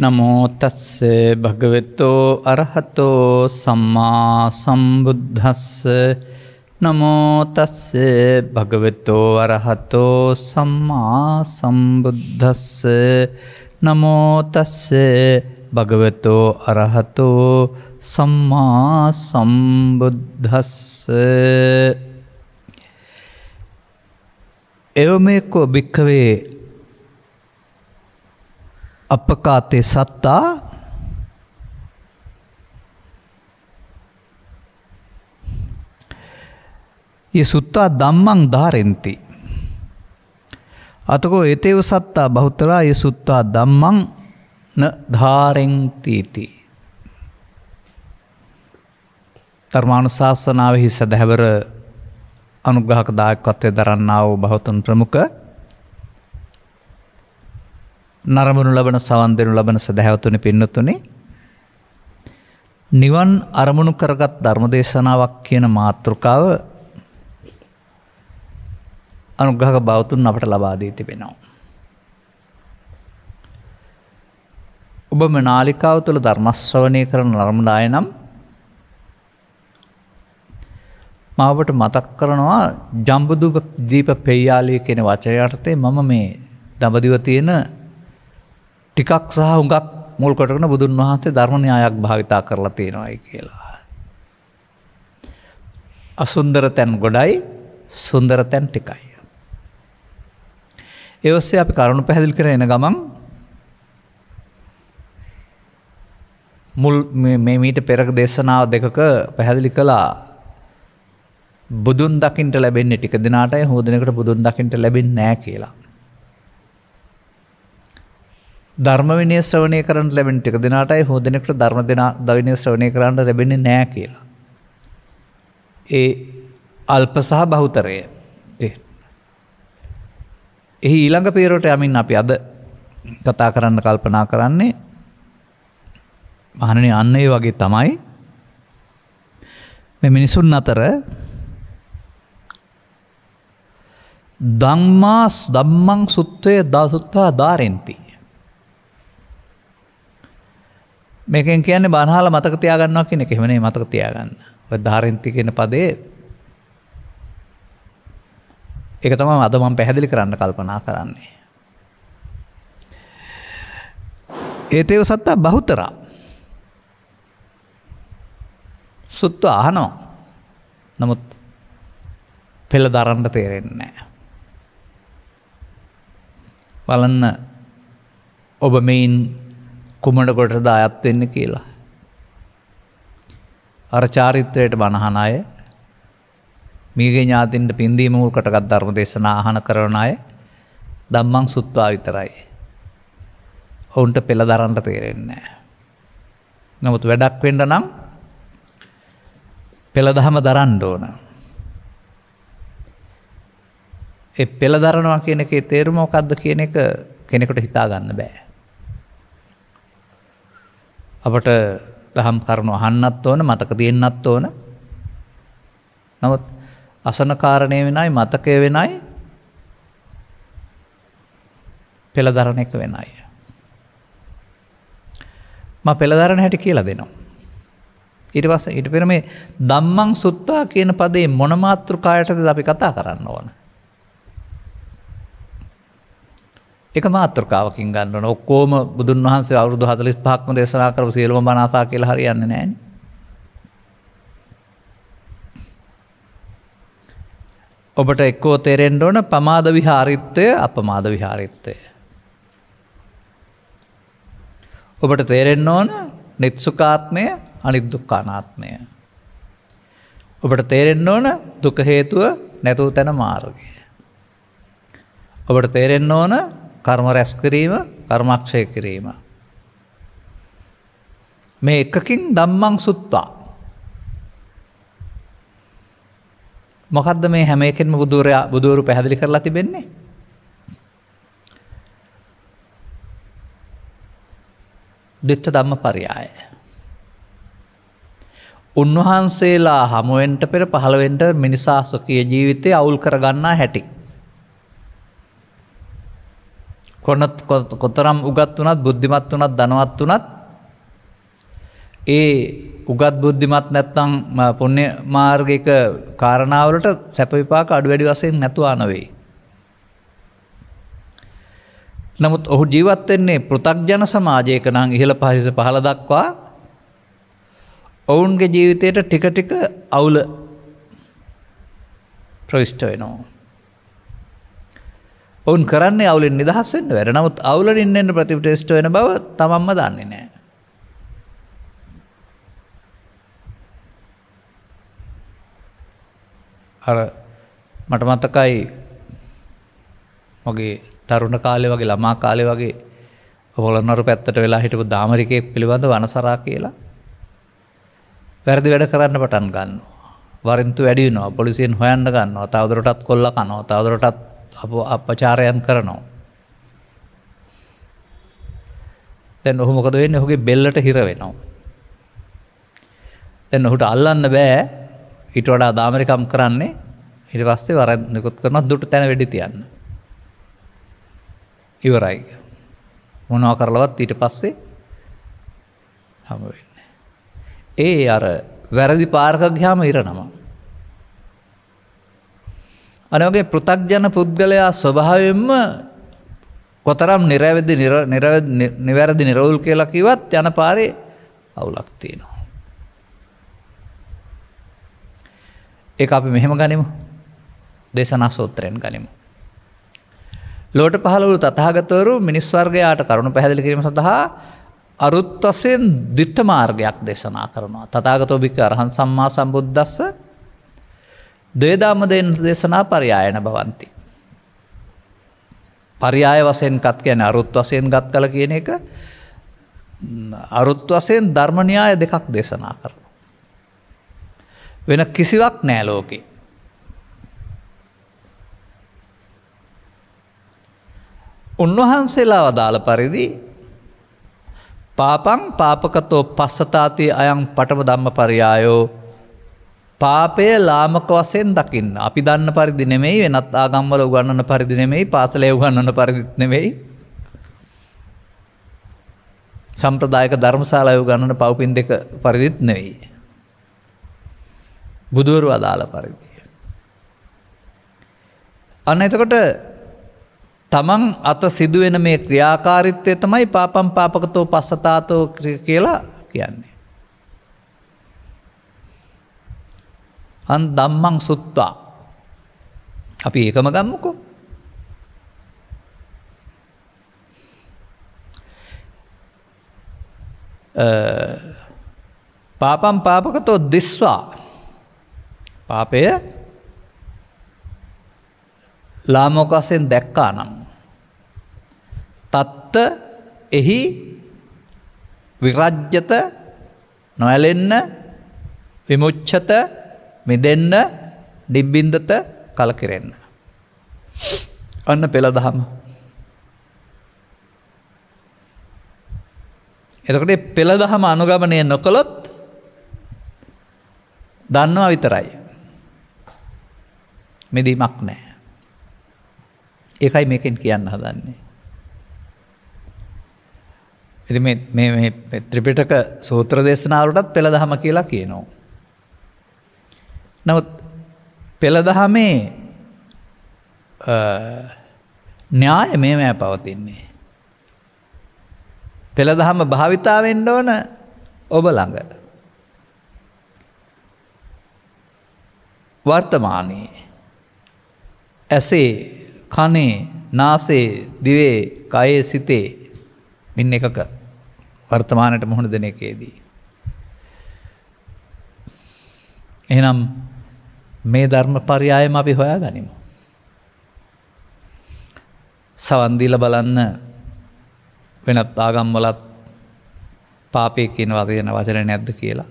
නමෝ තස්ස භගවතෝ අරහතෝ සම්මා සම්බුද්දස්ස. නමෝ තස්ස භගවතෝ අරහතෝ සම්මා සම්බුද්දස්ස. නමෝ තස්ස භගවතෝ අරහතෝ සම්මා සම්බුද්දස්ස. එවමෙකෝ භික්කවේ අපකාතේ සත්තා ඒ සුත්තා දම්මං ධාරෙන්ති. අතකෝ එතේව සත්තා බෞතරා ඒ සුත්තා දම්මං ධාරෙන්තීති. ධර්මානු ශාසනාවෙහි සැදැහැවර අනුග්‍රහක දායකත්වය දරන්නා වූ බහතුන් ප්‍රමුඛ නරමුණු ලබන සවන් දෙනු ලබන සැදැහැවතුනි පින්නතුනි නිවන් අරමුණු කරගත් ධර්මදේශනාවක් කියන මාතෘකාව අනුග්‍රහක බෞතුන් අපට ලබා දී තිබෙනවා. ඔබම නාලිකාව තුළ ධර්මශ්‍රවනය කරන නර්මදාය නම් මවට මතක් කරනවා ජම්බුදු දීප පෙයාලිය කියෙන වචයටතේ මම මේ දඹදිව තියෙන ටිකක් සහ හුඟක් මුල් කොටකන බුදුන් වහන්සේ ධර්මණයායක් භාවිතා කරලා තියෙනවායි කියලා. අසුන්දර තැන් ගොඩයි සුන්දර තැන් ටිකයි. ඒඔස්සේ අපි කරුණු පැහැදිල් කර එන ගමන් මුල් මේ මීට පෙරක දේශනාව දෙකක පැහැදිලි කළා බුදුන් දකිට ලැබෙන්නේ ටික දෙනාට හෝදනකට බුදුන් දකිට ලැබෙන් නෑ කියලා. ධර්ම විනය ශ්‍රවණය කරන්න ලැබෙන ටික දෙනාටයි හෝදනෙකට ධර්ම දෙන දවිනය ශ්‍රවණය කරන්න ලැබෙන්නේ නෑ කියලා. ඒ අල්ප සහ බහුතරය එහි ඊළඟ පේරෝට යමින් අපි අද කතා කරන්න කල්පනා කරන්නේ මහනනි අන්න ඒ වගේ තමයි මෙ මිනිසුන් අතර දම්මාස් දම්මං සුත්වය දසුත්වා ධාරෙන්ති. මේකෙන් කියන්නේ බනහල මතක තියාගන්නවා කියන එක එහෙමනේ මතක තියාගන්න. ඔය ධාරෙන්ති කියන පදේ ඒක තමයි අද මම පැහැදිලි කරන්න කල්පනා කරන්නේ. ඒතේව සත්තා බහුතරා. සුත්තු අහනවා. නමුත් පෙළ දරන්න තේරෙන්නේ නැහැ. බලන්න ඔබ මෙයින් කුමට කොටද අයත් වෙන්න කියලා. අර චාරිත්‍රයට බණහන අය මීගේ ඥාතින්ට පින්දීම මුල් කටගත් ධර්ම දේශනා අහන කරන අය දම්මං සුත්වා විතරයි. ඔවුන්ට පෙළ දරන්ට තේරෙන්නේ. නමුත් වැඩක් වෙන්ඩ නම් පෙළදහම දරන්ඩ ඕන. එ පෙළ දරනවා කියන එකේ තේරුම මොකක්ද කියන එක කෙනෙකුට හිතාගන්න බෑ. අපට දහම් කරුණු අහන්නත් ඕන මතක තියෙන්න්නත් ඕන නමුත් අසන කාරණය වෙනයි මතකය වෙනයි පෙළදරණ එක වෙනයි. ම පෙළදරණ හැටි කියලා දෙනවා. ඉට පස ඉට පෙර මේ දම්මං සුත්තා කියන පදේ මොනමාතෘකායටද අපි කතා කරන්න ඕන. එක මාතෘකාවකින් ගන්නන ඔක්කෝම බුදුන් වහන්සේ අවුදු හතලිස් පහක්ම දේශනා කර සියලම බනාතා කියල හරියන්න නෑන. ඔබට එක්කෝ තෙරෙන්ඩ ඕන පමාද විහාරිත්වය අපමාද විහාරිත්වය. ඔබට තේරෙන්න ඕන නිත්සුකාත්මය අනිද්දුක්කානාත්මය. ඔබට තේරෙන්න ඕන දුක හේතුව නැතුව තැන මාර්ගය. ඔබට තේරෙන්න ඕන කර්ම රැස් කිරීම කර්මක්ෂය කිරීම. මේ එකකින් දම්මං සුත්වා. මොකක්ද මේ හැම එකෙන්ම බුදුරයා බුදුවරු පැහැදිලි කරලා තිබෙන්නේ. දිත්ත දම්ම පරියාය. උන්වහන්සේලා හමුවෙන්ට පෙර පහළවෙන්ට මිනිසා සොකිය ජීවිතය අවුල් කරගන්නා හැටි. කොනත් කොතරම් උගත් වනත් බුද්ධිමත් වනත් ධනවත් වනත් ඒ උගත් බුද්ධිමත් නැත්තං පුුණ්‍ය මාර්ගක කාරණාවලට සැපවිපාක අඩු වැඩි වසයෙන් නැතුවා නොවෙයි. නමුත් ඔහු ජීවත්වෙන්නේ පෘතක්ජන සමාජයක නං ඉහළ පහිස පහළ දක්වා ඔවුන්ගේ ජීවිතයට ටික ටික අවුල ප්‍රවිෂ්ට වෙනවා. ඔවුන් කරන්නේ අවුලින් නිදහස්සෙන්ට වැඩ නමුත් අවුල ඉන්නට ප්‍රතිපටේස්ට වෙන බව තමම්ම දන්නේ නෑ. අර මට මතකයි මගේ තරුණ කාලය වගේ ළමා කාලය වගේ හොලනොරු පැත්තට වෙලා හිටපු දාමරිකයෙක් පිළිබඳ වනසරා කියලා වැරදි වැඩ කරන්න පටන් ගන්න. වරින්තු වැඩිනවා පොලිසියෙන් හොයන්න ගන්නවා තවදුරටත් කොල්ල කනවා තවදුරටත් අප අපචාරයන් කරනවා. දැන් ඔහුමකද වෙන්න ඔහුගේ බෙල්ලට හිර වෙනවා. දැන් ඔහුට අල්ලන්න බෑ ඊට වඩා දාමරිකම් කරන්නේ හිට පස්සේ වර නිකුත් කරන දුට තැන වැඩි තියන්න. ඉවරයි. මොනවා කරලවත් ඊට පස්සේ හමුවෙන්න. ඒ අර වැරදි පාර්ක ග්‍යාම ඉරනම. අනගේ පෘතක්ජන පුද්ගලයා ස්වභාවෙන්ම කොතරම් නිරැවදි නිවැරදි නිරවුල් කියලා කිවත් යන පාරේ අවුලක් තියෙනවා. ඒ අපි මෙහෙම ගනිමු දේශනා සූත්‍රයෙන් ගනිමු. ලෝට පහළවු තතාගතවරු මිනිස් වර්ගයාට කරුණු පැහැදිලි කිරීම සඳහා අරුත් වසයෙන් දිට්ට මාර්ගයක් දේශනා කරනවා. තතාගතෝභික අරහන් සම්මා සම්බුද්ධස්ස දේදාමදයෙන් දේශනා පරියායන භවන්ති. පරියාය වසයෙන් කත් කියන අරුත් වසයෙන් ගත් කල කියන එක අරුත් වසයෙන් ධර්මණයාය දෙකක් දේශනා කරන. වෙන කිසිවක් නෑ ලෝකේ. උන්වහන්සේලා වදාළ පරිදි පාපං පාපකතෝ පස්සතාතිය අයං පටම ධම්ම පරියායෝ පාපය ලාමක වසයෙන් දකින්න. අපි දන්න පරිදි නෙමෙයි වෙනත් ආගම්වල උගන්නන පරිදි නෙමෙයි පාසලේ උගන්නන පරිදිත් නෙමෙයි. සම්ප්‍රදායක ධර්මශාලාව උගන්නන පවුපින් දෙක පරිදිත් නෙවෙයි. බුදුවරු අදාළ පරිදි. අන්න එතකොට තමන් අත සිදුවෙන මේ ක්‍රියාකාරිත්වය තමයි පාපම් පාපකතෝ පස්සතාතෝ කියලා කියන්නේ. අන් දම්මං සුත්වා. අපි ඒකම ගම්මකෝ. පාපම් පාපකතෝ දිස්වා. පාපය ලාමෝක වසයෙන් දැක්කා නම් තත්ත එහි විරජ්‍යත නොඇලෙන්න විමුච්ඡත මිදෙන්න නිබ්බින්දත කලකිරෙන්න. ඔන්න පෙළ දහම. එතකොට පෙළ දහම අනුගමනය නොකළොත් දන්නවා විතරයි. මෙදීමක් නෑ. ඒකයි මේකෙන් කියන්න හදන්නේ. එති මේ ත්‍රිපිටක සූත්‍ර දේශනාවලටත් පෙළ දහම කියලා කියනවා. නමුත් පෙළදහමේ න්‍යාය මේමෑ පවතින්නේ. පෙළදහම භාවිතාවෙන්ඩ ඕන ඔබ ළඟ. වර්තමානයේ ඇසේ කනේ නාසේ දිවේ කයේ සිතේ මින් එකක වර්තමානයට මුහුණ දෙන එකේදී. එනම් මේ ධර්ම පරියායම අපි හොයා ගනිමු. සවන්දීල බලන්න වෙනත් ආගම්වලත් පාපය කියන වදයන වචන නැද්ද කියලා.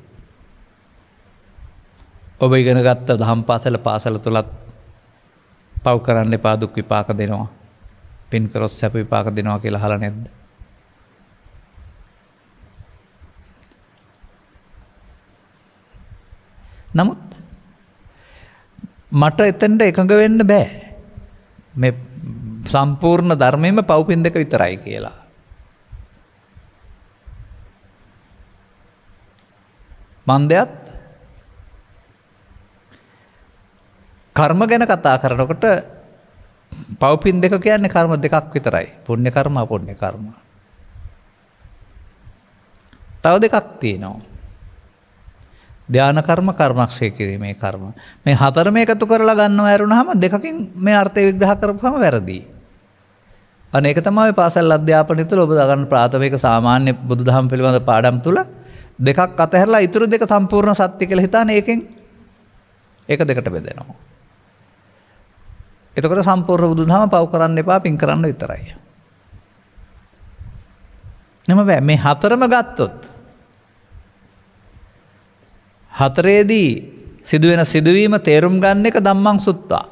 ඔබ ඉගෙන ගත්ත දහම් පාසල පාසල තුළත් පව් කරන්න එපා දුක් විපාක දෙනවා. පින් කරොස් සැප විපාක දෙනවා කියලා හල නැද්ද. නමුත් මට එතැන්ට එකඟ වෙන්න බෑ. සම්පූර්ණ ධර්මයම පව්පින් දෙක විතරයි කියලා. මන්දයත් කර්ම ගැන කතා කරනකොට පව්පින් දෙක කියන්නේ කර්ම දෙකක් විතරයි පුුණ්‍ය කර්ම අපුුණ්‍ය කර්ම. තව දෙකක් තියෙනවා. ධ්‍යාන කර්ම කර්මක්ෂය කිරීමේ කර්ම. මේ හතරම එකතු කරලා ගන්නව ඇරුණාම දෙකකින් මේ අර්ථය විග්‍රහ කරපුවම වැරදි. අනේක තමයි පාසල් අධ්‍යාපනය තුළ ඔබ දගන්න ප්‍රාථමික සාමාන්‍ය බුදුදහම් පිළිබඳ පාඩම් තුළ දෙකක් අතහැරලා ඉතුරු දෙක සම්පූර්ණ සත්‍ය කියලා හිතාන ඒකෙන් ඒක දෙකට බෙදෙනවා. එතකොට සම්පූර්ණ බුදුදහම පව් කරන්න එපා පින් කරන්න විතරයි. නම බෑ මේ හතරම ගත්තොත් හතරේදී සිදුවෙන සිදුවීම තේරුම් ගන්න එක දම්මං සුත්තා.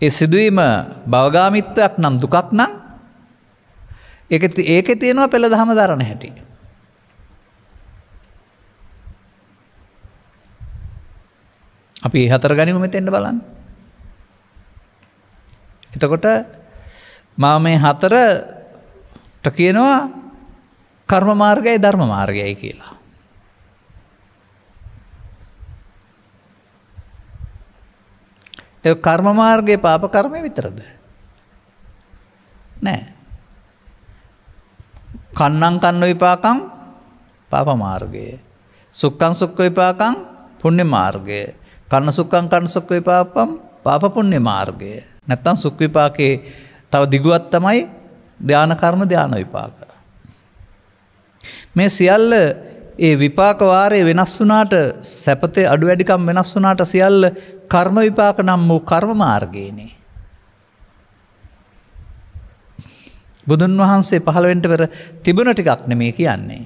ඒ සිදුවීම භවගාමිත්වයක් නම් දුකක් නම් ඒක තියෙනවා පෙළ දහම දරණ හැටි. අපි හතර ගනිම මෙතෙන්ට බලන්න. එතකොට මා මේ හතරට කියනවා කර්ම මාර්ගයි ධර්ම මාර්ගයයි කියලා. ඒ කර්ම මාර්ගයේ පාප කර්මය විතරද? නෑ. කන්නං කන්න විපාකං පාප මාර්ගය. සුක්ඛං සුක්ඛ විපාකං පුණ්‍ය මාර්ගය. කන්න සුක්ඛං කන්න සුක්ඛ විපාකම් පාප පුණ්‍ය මාර්ගය. නැත්තම් සුඛ විපාකේ තව දිගුවක් තමයි ධාන කර්ම ධාන විපාක. මේ සියල්ල ඒ විපාක වාරයේ වෙනස් වුණාට සැපතේ අඩු වැඩිකම් වෙනස් වුණාට සියල්ල කර්ම විපාක නම් වූ කර්ම මාර්ගයනේ. බුදුන් වහන්සේ පහළවෙන්ට පෙර තිබුණ ටිකක් නෙමේ කියන්නේ.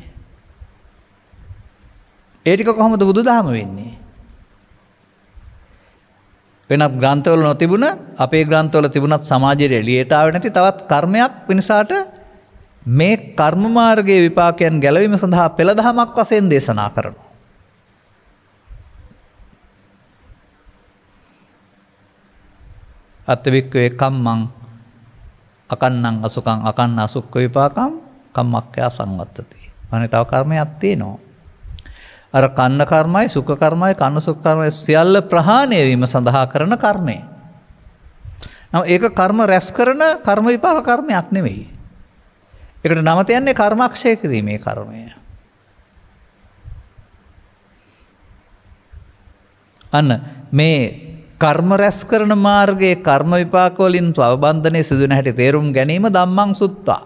ඒටික කොහොමද බුදු දහම වෙන්නේ. වෙනත් ග්‍රන්ථවල නොතිබුණ අපේ ග්‍රන්ථවල තිබුණත් සමාජයට එළියටාව නැති තවත් කර්මයක් පිණිසාට මේ කර්ම මාර්ගයේ විපාකයන් ගැලවීම සඳහා පෙළ දහමක් වශයෙන් දේශනා කරනවා. අත්තවික්කවේ කම්මං අකන්නං අසුකං අකන්න අසුක්ක විපාකම් කම්මක්කයා සංවත්තති. අනේ තව කර්මයක් තියෙනවා. අර කන්න කර්මයි සුඛ කර්මයි කන්න සුඛ කර්මයි සියල්ල ප්‍රහාණය වීම සඳහා කරන කර්මය. නම් ඒක කර්ම රැස් කරන කර්ම විපාක කර්මයක් නෙවෙයි. ඒකට නම තියන්නේ කර්මක්ෂය කිරීමේ කර්මය. අන්න මේ කර්ම රැස් කරන මාර්ගයේ කර්ම විපාකවලින් අවබන්ධනය සිදුවන හැටි තේරුම් ගැනීම දම්මං සුත්තා.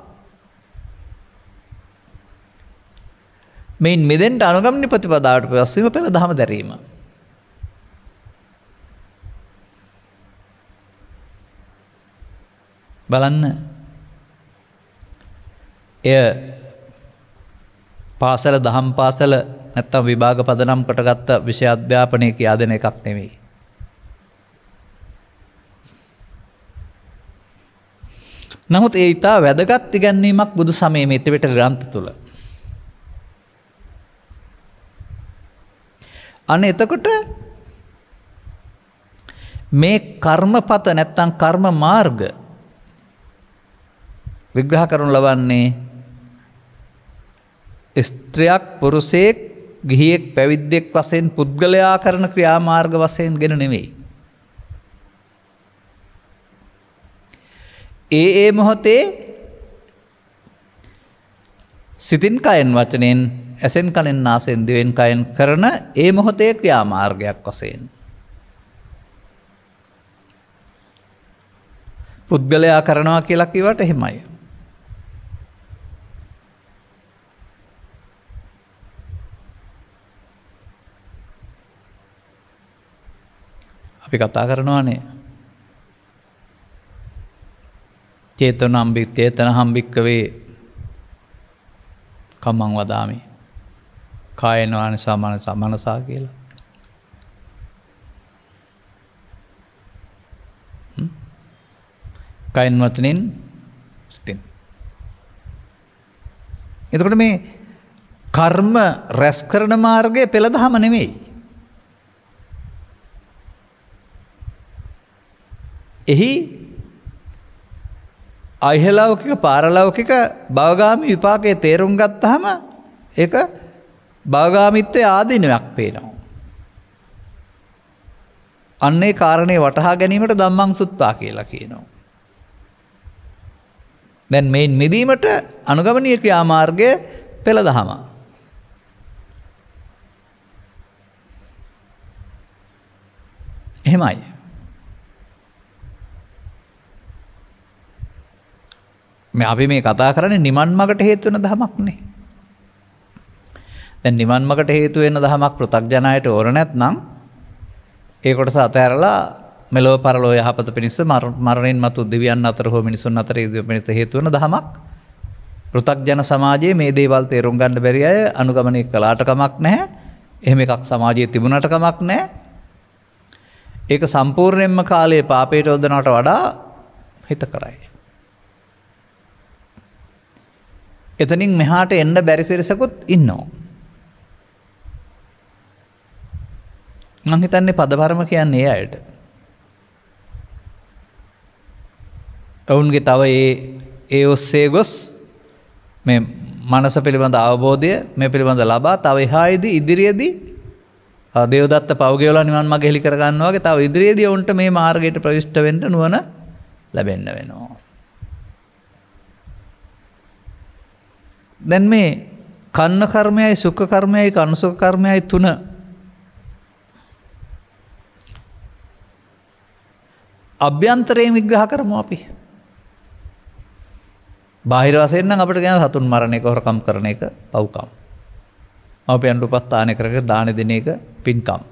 මෙයින් මෙදෙන්ට අනුගම්නි ප්‍රතිපදාවට පස්සීම පෙළ දහම දැරීම. බලන්න එය පාසල දහම් පාසල නැත්තම් විභාග පදනම් කොටගත්ත විෂය අධ්‍යාපනය කියා දෙන එකක් නෙවෙයි. නමුත් ඒ ඉතා වැදගත් ඉගැන්වීමක් බුදු සමයේ මෙතවෙට ග්‍රන්ථ තුළ. අන එතකොට මේ කර්මපත නැත්තං කර්ම මාර්ග විග්‍රහ කරනු ලබන්නේ ස්ත්‍රයක් පුරුසයෙක් ගිහියෙක් පැවිද්දෙක් වසයෙන් පුද්ගලයා කරන ක්‍රියාමාර්ග වසයෙන් ගෙන නෙවෙයි. ඒ ඒ මොහොතේ සිතින් කයෙන් වචනයෙන් ඇසෙන් කනෙන් නාසෙන් දිවෙන් කයෙන් කරන ඒ මොහොතේ ක්‍රියාමාර්ගයක් වසයෙන්. පුද්ගලයා කරනවා කියලා කිවට එහෙමයි. අපි කතා කරනවානේ චේතනම්බි චේතන හම්භික්කවේ කමං වදාමි කායනවාන සමන සමනසා කියලා. කයින් වතනින් ස්තින්. එතකොට මේ කර්ම රැස් කරන මාර්ගය පෙළදහම නෙවෙයි. එහි අයිහලෞකික පාරලෞකික භවගාමි විපාකයේ තේරුම් ගත්තහම ඒක භවගාමිත්වය ආදීනයක් පේනවා. අන්නේ කාරණය වටහා ගැනීමට දම්මං සුත්තා කියලා කියනවා. දැන් මෙයින් මිදීමට අනුගමනය ක්‍රියාමාර්ගය පෙළ දහම. එහෙමයි. මේ අපි මේ කතා කරන්නේ නිවන් මගට හේතු වෙන ධමයක්නේ. දැන් නිවන් මගට හේතු වෙන ධමයක් පෘථග්ජනයට ඕන නැත්නම් ඒ කොටස අතහැරලා මෙලොව පරලෝ යහපත පිණිස මරණයෙන් මතු දෙවියන් අතර හෝ මිනිසුන් අතර ඉදිරිය පිණිස හේතු වෙන ධමයක්. පෘථග්ජන සමාජයේ මේ දේවල් තේරුම් ගන්න බැරි අය අනුගමනය කළාට කමක් නැහැ. එහෙම එකක් සමාජයේ තිබුණට කමක් නැහැ. ඒක සම්පූර්ණයෙන්ම කාලයේ පාපයට යොදනවට වඩා හිත කරයි. එතනින් මෙහාට එන්න බැරි පිරිසකුත් ඉන්නවා. මං හිතන්නේ පදපරම කියන්නේ ඒ අයට. ඔවුන්ගේ තව ඒ ඒ ඔස්සේ ගොස් මේ මනස පිළිබඳ අවබෝධය මේ පිළිබඳ ලබා තව එහායිදී ඉදිරියේදී දේවදත්ත පවගේවල නිවන් මඟ හෙළි කරගන්න වගේ තව ඉදිරියේදී ඔවුන්ට මේ මාර්ගයට ප්‍රවිෂ්ඨ වෙන්න නුවණ ලැබෙන්න වෙනවා. දැන් මේ කන්න කර්මයයි සුඛ කර්මයයි කනුසුඛ කර්මයයි තුන අභ්‍යන්තරයෙන් විග්‍රහ කරමු අපි. බාහිර වශයෙන් නම් අපිට කියන සතුන් මරණ එක හොරකම් කරන එක පව්කම්. මව්පියන් උපස්ථාන කරගෙන දාන දෙන එක පින්කම්.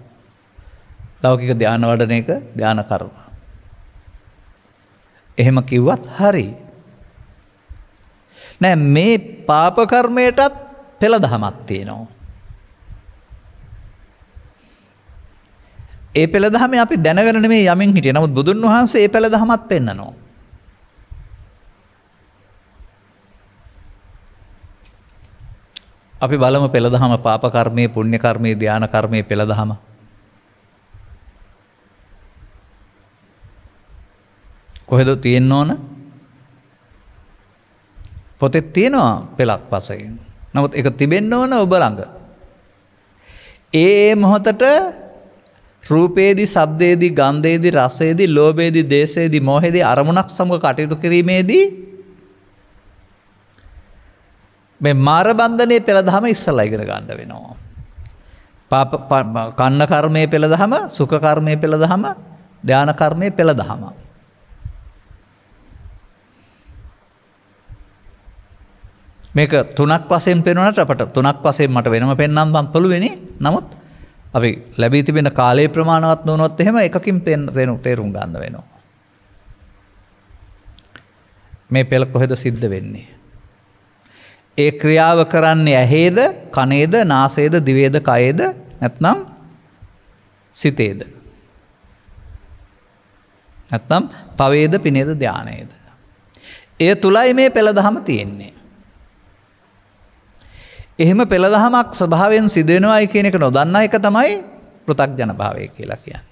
ලෞකික ධාන වඩන එක ධාන කර්ම. එහෙම කිව්වත් හරි. නෑ මේ පාපකර්මයටත් පෙළ දහමත් තියෙනවා. ඒ පෙළ දහම අපි දැනගෙන මේ යමින් හිටිය නමුත් බුදුන් වහන්සේ ඒ පෙළ දහමත් පෙන්න්නනවා. අපි බලම පෙළ දහම පාපකර්මය පුුණ්්‍යකර්මය ධ්‍යානකර්මය පෙළ දහම. කොහෙද තියෙන්න්න ඕන පොතෙත් තියෙනවා පෙළක් පසයෙන්. නමුත් එක තිබෙන්න ඕන ඔබ ළඟ. ඒ ඒ මොහොතට රූපේදි සබ්දේදී ගන්ධේදී රසේදී ලෝභේදී දේශේදී මොහේදී අරමුණක් සමග කටයුතු කිරීමේදී මේ මාර බන්ධනයේ පෙළදහම ඉස්සලා ඉගෙන ගන්න වෙනවා. පාප කන්න කර්මයේ පෙළදහම සුඛ කර්මයේ පෙළදහම ධානා කර්මයේ පෙළදහම. මේක තුනක් වසයෙන් පෙනුනට අපට තුනක් වසයෙන් මට වෙනම පෙන්නම් බම් පුළුවෙනි නමුත් අපි ලැබී තිබෙන කාලේ ප්‍රමාණවත් නොනොත් එහෙම එකකින් පෙන් තෙනු තේරුම් ගන්න වෙනවා. මේ පෙළ කොහෙද සිද්ධ වෙන්නේ. ඒ ක්‍රියාව කරන්නේ ඇහේද කනේද නාසේද දිවේද කයේද නැත්නම් සිතේද. නැත්නම් පවේද පිනේද ධානයේද. එය තුළයි මේ පෙළ දහම තියෙන්නේ. එහෙම පෙළ දහමක් ස්වභාවයෙන් සිදුවෙනවායි කියන එක නොදන්න එක තමයි පෘථග්ජන භාවය කියලා කියන්නේ.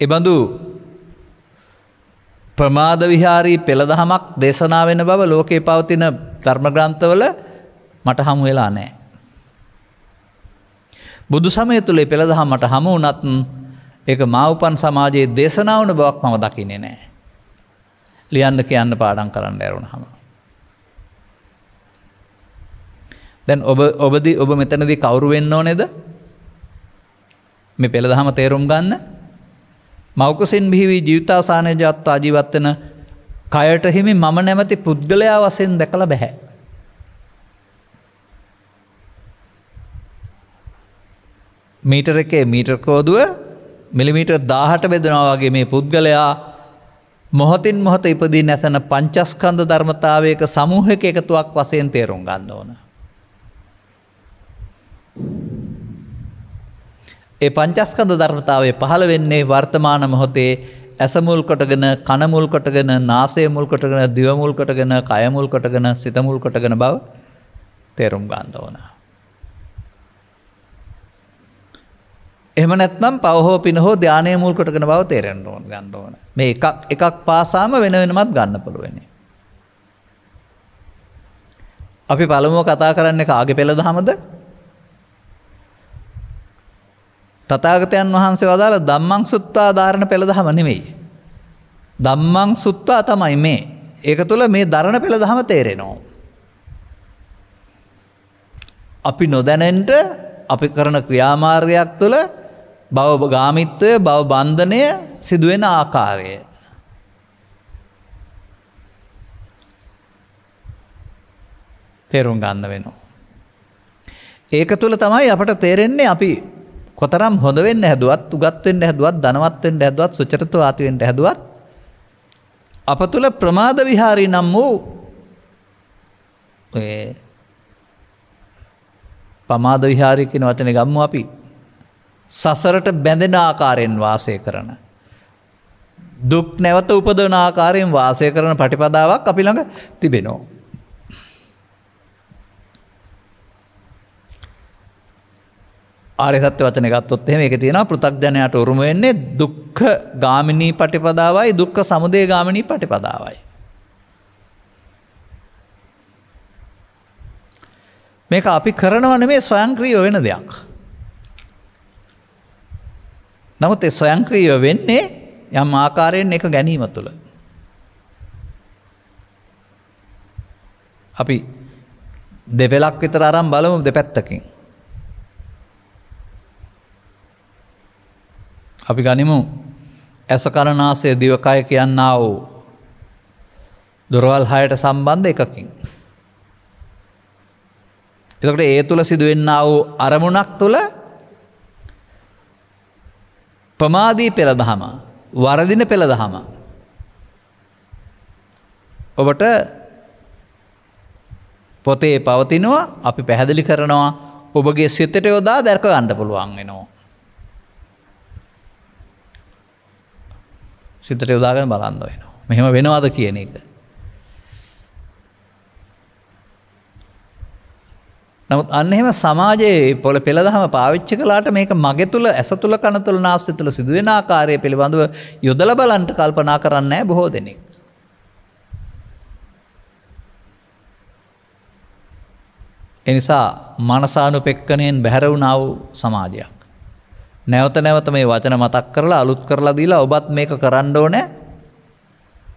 එබඳු ප්‍රමාද විහාරී පෙළ දහමක් දේශනා වෙන බව ලෝකේ පවතින ධර්මග්‍රන්ථවල මට හමු වෙලා නෑ. බුදු සමය තුළේ පෙළ දහම් මට හමු වනත් ඒක මව්පන් සමාජයේ දේශනාවන බවක් මම දකින්නේ නෑ. ලියන්න කියන්න පාඩන් කරන්න ඇරුණ හම. දැන් ඔබ ඔබදි ඔබ මෙතනදී කවුරු වෙන්න ඕනේද? මේ පෙළ දහම තේරුම් ගන්න. මෞකසින් බිහිවි ජීවිතාසානයේ ජාත්තා ජීවත් වෙන කයට හිමි මම නැමැති පුද්ගලයා වශයෙන් දැකලා බෑ. මීටර එකේ මීටර් කෝදුව මිලිමීටර් 18 බෙදනවා වගේ මේ පුද්ගලයා මොහොතින් මොහොත ඉපදී නැසන පංචස්කන්ධ ධර්මතාවයක සමූහික එකතුවක් වශයෙන් තේරුම් ගන්න ඕන. ඒ පංචස්කන්ධ ධර්මතාවය පහළ වෙන්නේ වර්තමාන මොහොතේ ඇස මුල් කොටගෙන කන මුල් කොටගෙන නාසය මුල් කොටගෙන දිව මුල් කොටගෙන කය මුල් කොටගෙන සිත මුල් කොටගෙන බව තේරුම් ගන්න ඕන. එහෙම නැත්නම් පව හෝ පින හෝ ධානය මුල් කොටගෙන බව තේරෙන්න ඕන ගන්න ඕන. මේ එකක් එකක් පාසාම වෙන වෙනමත් ගන්න පුළුවන්. අපි පළමුව කතා කරන්නේ කාගේ පෙළ දහමද? තථාගතයන් වහන්සේ වදාළ ධම්මං සුත්තා ධාරණ පෙළ දහම නෙමෙයි. ධම්මං සුත්තා තමයි මේ. ඒක තුළ මේ දරණ පෙළ දහම තේරෙනවා. අපි නොදැනෙන්ට අපි කරන ක්‍රියාමාර්ගයක් තුළ බව ගාමිත්වය බව බන්ධනය සිදුවෙන ආකාරය. පෙරුම් ගන්න වෙනවා. ඒක තුළ තමයි අපට තේරෙන්නේ අපි කොතරම් හොඳ වෙන්න හැදුවත් උගත් වෙන්න හැදුවත් ධනවත් වෙන්න හැදුවත් සුචරිතවාදී වෙන්න හැදුවත් අප තුළ ප්‍රමාද විහාරී නම් වූ පමාද විහාරී කියන වචනේ ගම්මු අපි සසරට බැඳෙන ආකාරයෙන් වාසය කරන දුක් නැවත උපදවන ආකාරයෙන් වාසය කරන පටිපදාවක් අපි ළඟ තිබෙනවා. ආර්ය සත්‍ය වචන ගත්තොත් එහෙම ඒකේ තියෙනවා පෘථග්ජනයාට උරුම වෙන්නේ දුක්ඛ ගාමිනී පටිපදාවයි දුක්ඛ සමුදය ගාමිනී පටිපදාවයි. මේක අපි කරනව නෙමේ ස්වයංක්‍රීය වෙන දෙයක්. නමුත් ඒ ස්වයංක්‍රීය වෙන්නේ යම් ආකාරයෙන් එක ගැනීම තුළ. අපි දෙපෙලක් විතර අරම් බලමු දෙපැත්තකින්. අපි ගනිමු ඇස කරනාසය දිවකය කියන්නා වූ දොරවල් හයට සම්බන්ධ එකකින්. එතකට ඒ තුළ සිදුවෙන්න වූ අරමුණක් තුළ ප්‍රමාදී පෙළ දහම වරදින පෙළ දහම. ඔබට පොතේ පවතිනවා අපි පැහැදිලි කරනවා ඔබගේ සිතට යොදා දැර්ක ගණ්ඩ පුළුවන් වෙනවා. සිතට යොදාගෙන බලන්න වෙනවා. මෙහෙම වෙනවාද කියන එක. නමුත් අන්න එහෙම සමාජයේ පොළ පෙළදහම පාවිච්චි කලාට මේක මගෙ තුළ ඇස තුළ කන තුළ නාස්ති තුළ සිදුවෙන ආකාරය පිළිබඳව යොදල බලන්ට කල්පනා කරන්නේ බොහෝ දෙනෙක්. එනිසා මනසානුපෙක්කනයෙන් බැහැර වුණාව සමාජයක්. නැවත නැවත මේ වචන මතක් කරලා අලුත් කරලා දීලා ඔබත් මේක කරන්න ඕනෑ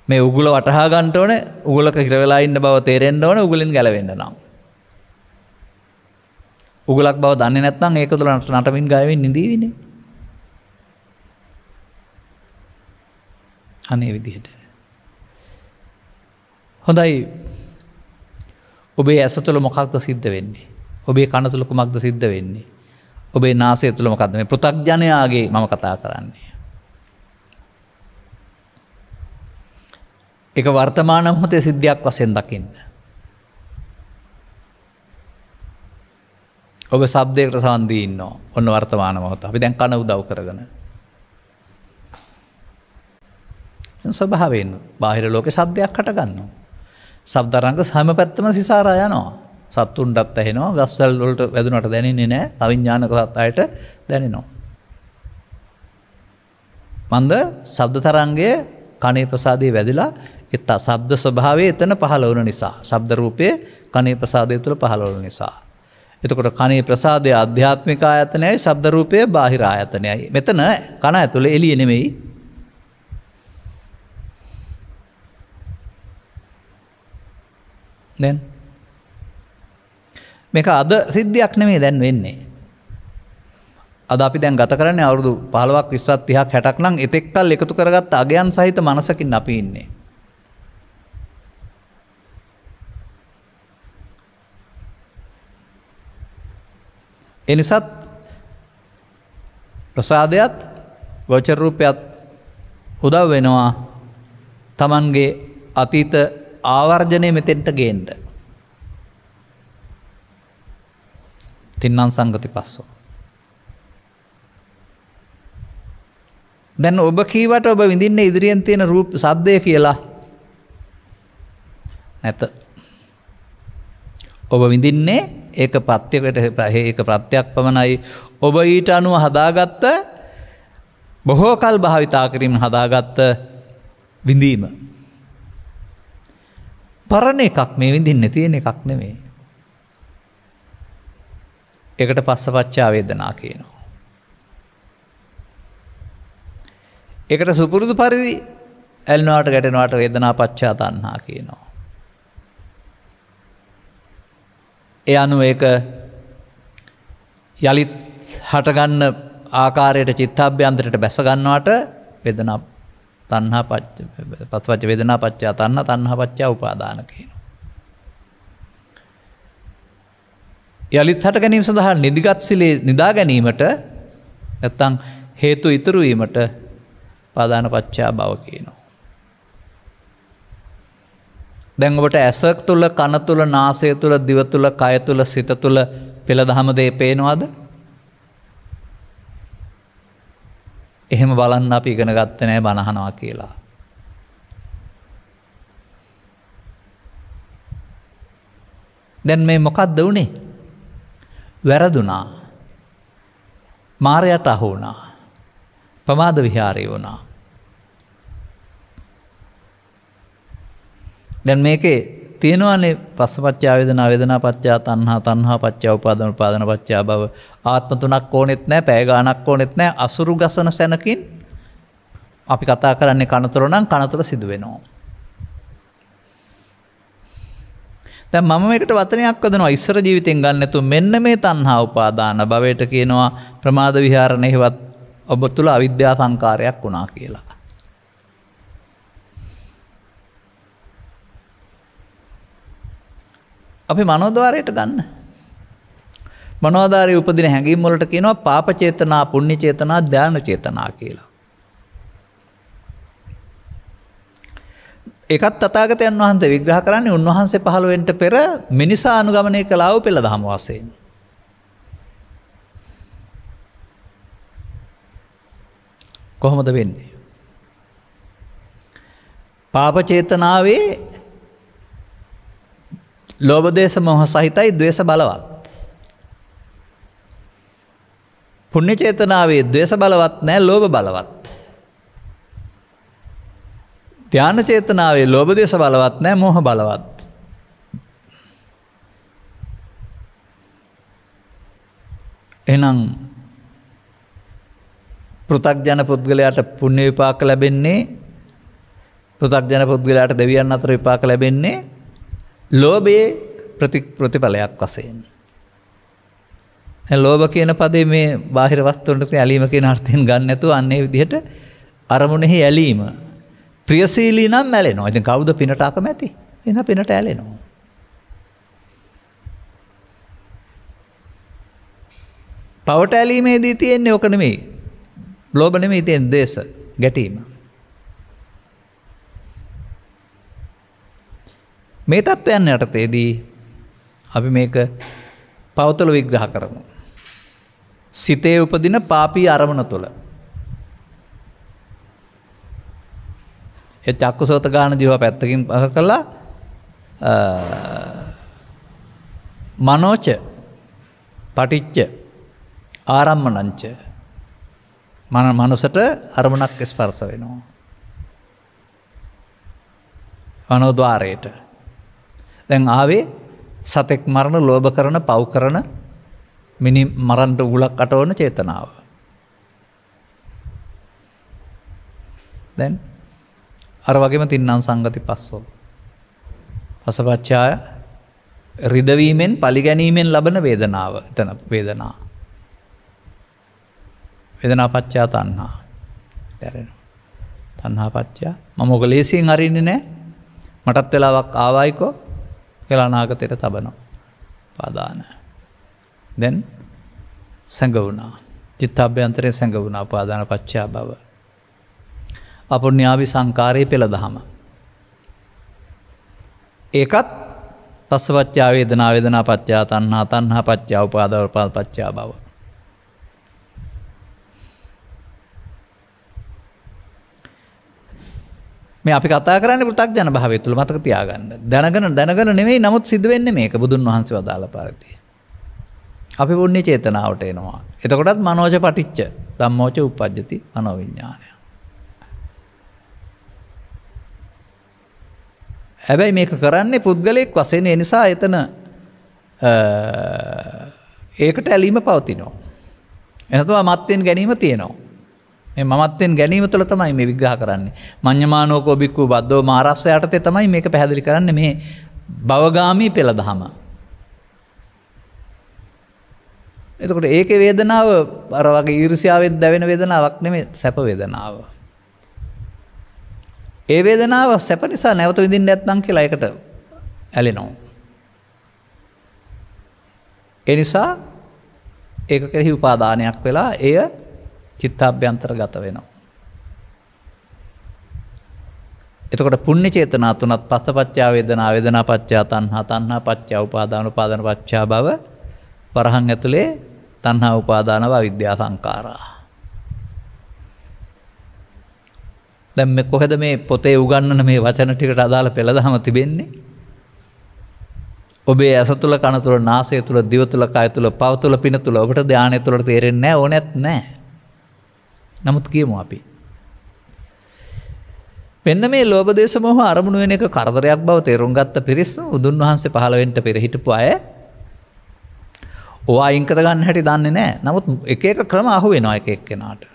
මේ උගුල වටහා ගන්ට ඕන උගලක හිරවෙලා ඉන්න බව තේරෙන්න්න ඕන උගලින් ගැලවෙන්න නම්. උගලක් බව දන්නේ නැත්නම් ඒක තුළ නටමින් ගයමින් නිදීවිනේ. අනේ විදිහට. හොඳයි ඔබේ ඇස තුළ මොකක්ද සිද්ධ වෙන්නේ. ඔබේ කන තුළ කුමක්ද සිද්ධ වෙන්නේ. ඔබේ නාසය තුළ මොකක්ද මේ පෘථග්ජනයාගේ මම කතා කරන්නේ. එක වර්තමාන මොහොතේ සිද්ධියක් වශයෙන් දකින්න. ඔබ සබ්දයකට සන්දී ඉන්න ඔන්න වර්තමාන මොහොත අපි දැන් කන උදව් කරගන. ස්වභාවෙන් බාහිර ලෝක සබ්දයක් හටගන්න. සබ්දරංග සහම පැත්තම සිසාරා යනවා. සත්තුන්ටත් ඇහෙනවා ගස්සල් වලට වැදුනට දැනෙන්නේ නෑ අවිඥානක සත් අයට දැනෙනවා. මන්ද සබ්ද තරන්ගේ කනේ ප්‍රසාදය වැදිලා එත් සබ්ද ස්වභාවය එතන පහළවන නිසා. සබ්ද රූපය කනේ ප්‍රසාදය තුළ පහළවන නිසා. එතකොට කනේ ප්‍රසාදය අධ්‍යාත්මික ආයතනයයි ශබ්දරූපය බාහිර ආයතනයයි. මෙතන කන ඇතුළ එළිය නෙමෙයි. දැන් මේක අද සිද්ධියක් නෙමේ දැන් වෙන්නේ. අද අපි දැන් ගත කරන්නේ අවුරුදු 15ක් 20ක් 30ක් 60ක් නම් එතෙක්කල් එකතු කරගත්ත අගයන් සහිත මනසකින් අපි ඉන්නේ. එනිසත් ප්‍රසාදයත් ගෝචරූපයත් උදව් වෙනවා තමන්ගේ අතීත ආවර්ජනය මෙතෙන්ට ගේන්ට. තින්නම් සංගති පස්සෝ. දැන් ඔබ කීවට ඔබ විඳින්න ඉදිරියෙන් තියෙන රූප සබ්දය කියලා නැත. ඔබ විඳින්නේ ඒක ප්‍රත්‍යකට ඒක ප්‍රත්‍යක් පමණයි ඔබ ඊට අනුව හදාගත්ත බොහෝ කල් භාවිතා කිරීම හදාගත්ත විඳීම. පරණ එකක් මේ විඳින්න තියෙන එකක් නෙමේ. එකට පස්ස පච්චා වේදනා කියනවා. එකට සුපුරුදු පරිදි ඇල්නවාට ගැටෙනවාට වේදනා පච්චා තන්හා කියනවා. එ අනු ඒක යළිත් හටගන්න ආකාරයට චිත්තාභ්‍යන්තරයට බැසගන්නවාට වෙදනා තන්හා පත්වච වෙදනා පච්චා තන්න තන්හ පච්චා උපාදාන කියන. යළිත් හට ගැනීම සඳහා නිදිගත්සිලේ නිදා ගැනීමට ඇත්තං හේතු ඉතුරුවීමට පාදාන පච්චා බව කියනවා. දැන් ඔබට ඇසක් තුළ කන තුළ නාසය තුළ දිව තුළ කය තුළ සිත තුළ පෙළ දහමදේ පේනවාද එහෙම බලන්න අපි ඉගෙන ගත්ත නෑ බණහනවා කියලා. දැන් මේ මොකක්ද වුණේ වැරදුනා. මාරයට අහුුණා ප්‍රමාද විහාරය වුණා. දැන් මේකේ තියෙනවානේ පස්සපච්චා වේදනා වේදනා පච්චා තණ්හා තණ්හා පච්චා උපාදාන උපාදාන පච්චා භව ආත්ම තුනක් ඕනෙත් නැහැ පැය ගාණක් ඕනෙත් නැහැ අසුරු ගසන සැනකින් අපි කතා කරන්නේ කනතර නම් කනතර සිදු වෙනවා දැන් මම මේකට වචනයක් වදනවා ඉස්සර ජීවිතෙන් ගන්න නැතුව මෙන්න මේ තණ්හා උපාදාන භවයට කියනවා ප්‍රමාද විහරණෙහිවත් ඔබ තුල අවිද්‍යා සංකාරයක් වුණා කියලා අපි මනෝදවාරයට ගන්න. මනෝධාරය උපදින හැඟීම් වලට කියනවා පාප චේතනා පුණ්‍ය චේතනා ධාන චේතනා කියලා. එකත් තථාගතයන් වහන්සේ විග්‍රහ කරන්නේ උන්වහන්සේ පහළ වෙන්න පෙර මිනිසා අනුගමනය කළා වූ පෙළ දහම වශයෙන්. කොහොමද වෙන්නේ? පාප චේතනාවේ ලෝබදේශ මොහ සහිතයි දවේශ බලවත්. පුුණ්‍ය චේතනාවේ දවේශ බලවත් නෑ ලෝබ බලවත්. ධ්‍යාන චේතනාවේ ලෝබදේශ බලවත් නෑ මොහ බලවත්. එනම් පෘතක් ජන පුද්ගලයාට පුුණ්‍ය විපාක ලැබෙන්නේ පෘතක් ජන පුද්ගලයාට දෙවියන් අතර විපාක ලැබෙන්නේ ලෝබයේ ප්‍රතිඵලයක් වසයෙන්. ලෝභ කියන පදේ මේ බාහිර වස්තුන්ට ඇලීම කියන අර්ථයෙන් ගන්න නැතුව අන්නේ විදිහට අරමුණෙහි ඇලීම. ප්‍රියශීලී නම් ඇලෙනවා. ඉතින් කවුද පිනට අකමැති? එහෙනම් පිනට ඇලෙනවා. පවට ඇලීමේදී තියෙන්නේ ඔක නෙමෙයි. ලෝභ නෙමෙයි තියෙන්නේ දේශ ගැටීම. මේ තත්ත්වයන් යටතේදී අපි මේක පවතුල විග්‍රහ කරමු. සිතේ උපදින පාපී අරමුණ තුළ. එ චක්කුසෝත ගාන ජීව පැත්තකින් පහ කළා මනෝච පටිච්ච ආරම්මනංච මන මනුසට අරමුණක් ස්පර්ස වෙනවා. අනෝද්වාරයට දැන් ආවේ සතෙක් මරණ ලෝභ කරන පව් කරන මිනි මරන්ට උගුලක් අටවන චේතනාව. දැන් අර වගේම තින්නම් සංගති පස්සෝ. පසපච්චාය රිදවීමෙන් පලිගැනීමෙන් ලබන වේදනාව එතන වේදනා. වේදනා පච්චා තන්හා තැරෙන. තන්හා පච්චා මම ඔක ලේසියෙන් අරින්නේ නෑ මටත් වෙලාවක් ආවායිකෝ කියලා අනාගතයට තබනවා. පාදාන. දැන් සැඟවුණා. චිත්තාභ්‍යන්තරය සැඟවුණා උපාදාන පච්චා බව. අපුණ්‍යාවි සංකාරයේ පෙළ දහම. ඒකත් පස්සපච්චා වේදනා වේදනා පච්චා තන්හා තන්හා පච්චා උපාදවර පාද පච්චා බව. මේ අපි කතා කරන්නේ පෘථග්ජන භාවය තුළ මතක තියාගන්න. දැනගෙන දැනගෙන නෙමෙයි නමුත් සිද්ධ වෙන්නේ මේක බුදුන් වහන්සේ වදාළ පරිදි. අපි පුුණ්‍ය චේතනාවට එනවා. එතකොටත් මනෝජ පටිච්ච දම්මෝච උපද්ජති මනෝවිඤ්ඥානය. හැබැයි මේක කරන්නේ පුද්ගලයෙක් වසයෙන් එනිසා එතන ඒකට ඇලීම පවතිනෝ. එනතුවා මත්තයෙන් ගැනීම තියෙනවා. මේ මත්තෙන් ගැනීම තුළ තමයි මේ විග්‍රහ කරන්නේ. මං්්‍යමානෝකෝ බික්කු බද්ධෝ මාරස්ස යටතේ තමයි මේක පැහැදිලි කරන්න මේ බවගාමී පෙළ දහම. එතකොට ඒක වේදනාව අර වගේ ඊර්ෂ්‍යාවෙන් දැවෙන වේදනාවක් නෙමෙයි සැප වේදනාව. ඒ වේදනාව සැප නිසා නැවත විඳින්න නැත්නම් කියලා ඒකට ඇලෙනවා. ඒ නිසා ඒක කෙරෙහි උපාදානයක් වෙලා එය චිත්තාභ්‍යන්තර ගත වෙනවා. එතකොට පුණ්‍ය චේතනා තුනත් පස්සපච්චා වේදනා වේදනා පච්චා තණ්හා තණ්හා පච්චා උපාදාන උපාදාන පච්චා භව වරහන් ඇතුලේ තණ්හා උපාදානව අවිද්‍යා සංකාරා. දැන් මේ කොහෙද මේ පොතේ උගන්වන මේ වචන ටිකට අදාළ පෙළදහම තිබෙන්නේ? ඔබේ ඇස තුළ කන තුළ නාසය තුළ දිව තුළ කය තුළ පව තුළ පින තුළ ඔබට ධානය තුළට තේරෙන්නේ නැහැ ඕනෙත් නැහැ. නමුත් කියමු අපි. මෙන්න මේ ලෝභ දේශ මොහ අරමුණු වෙන එක කරදරයක් බව තේරුම් ගත්ත පිරිස උදුන් වහන්සේ පහළ වෙන්න පෙර හිටපු අය ඕවා අයින් කර ගන්න හැටි දන්නේ නැහැ. නමුත් එක එක ක්‍රම අහු වෙනවා එක එක්කෙනාට.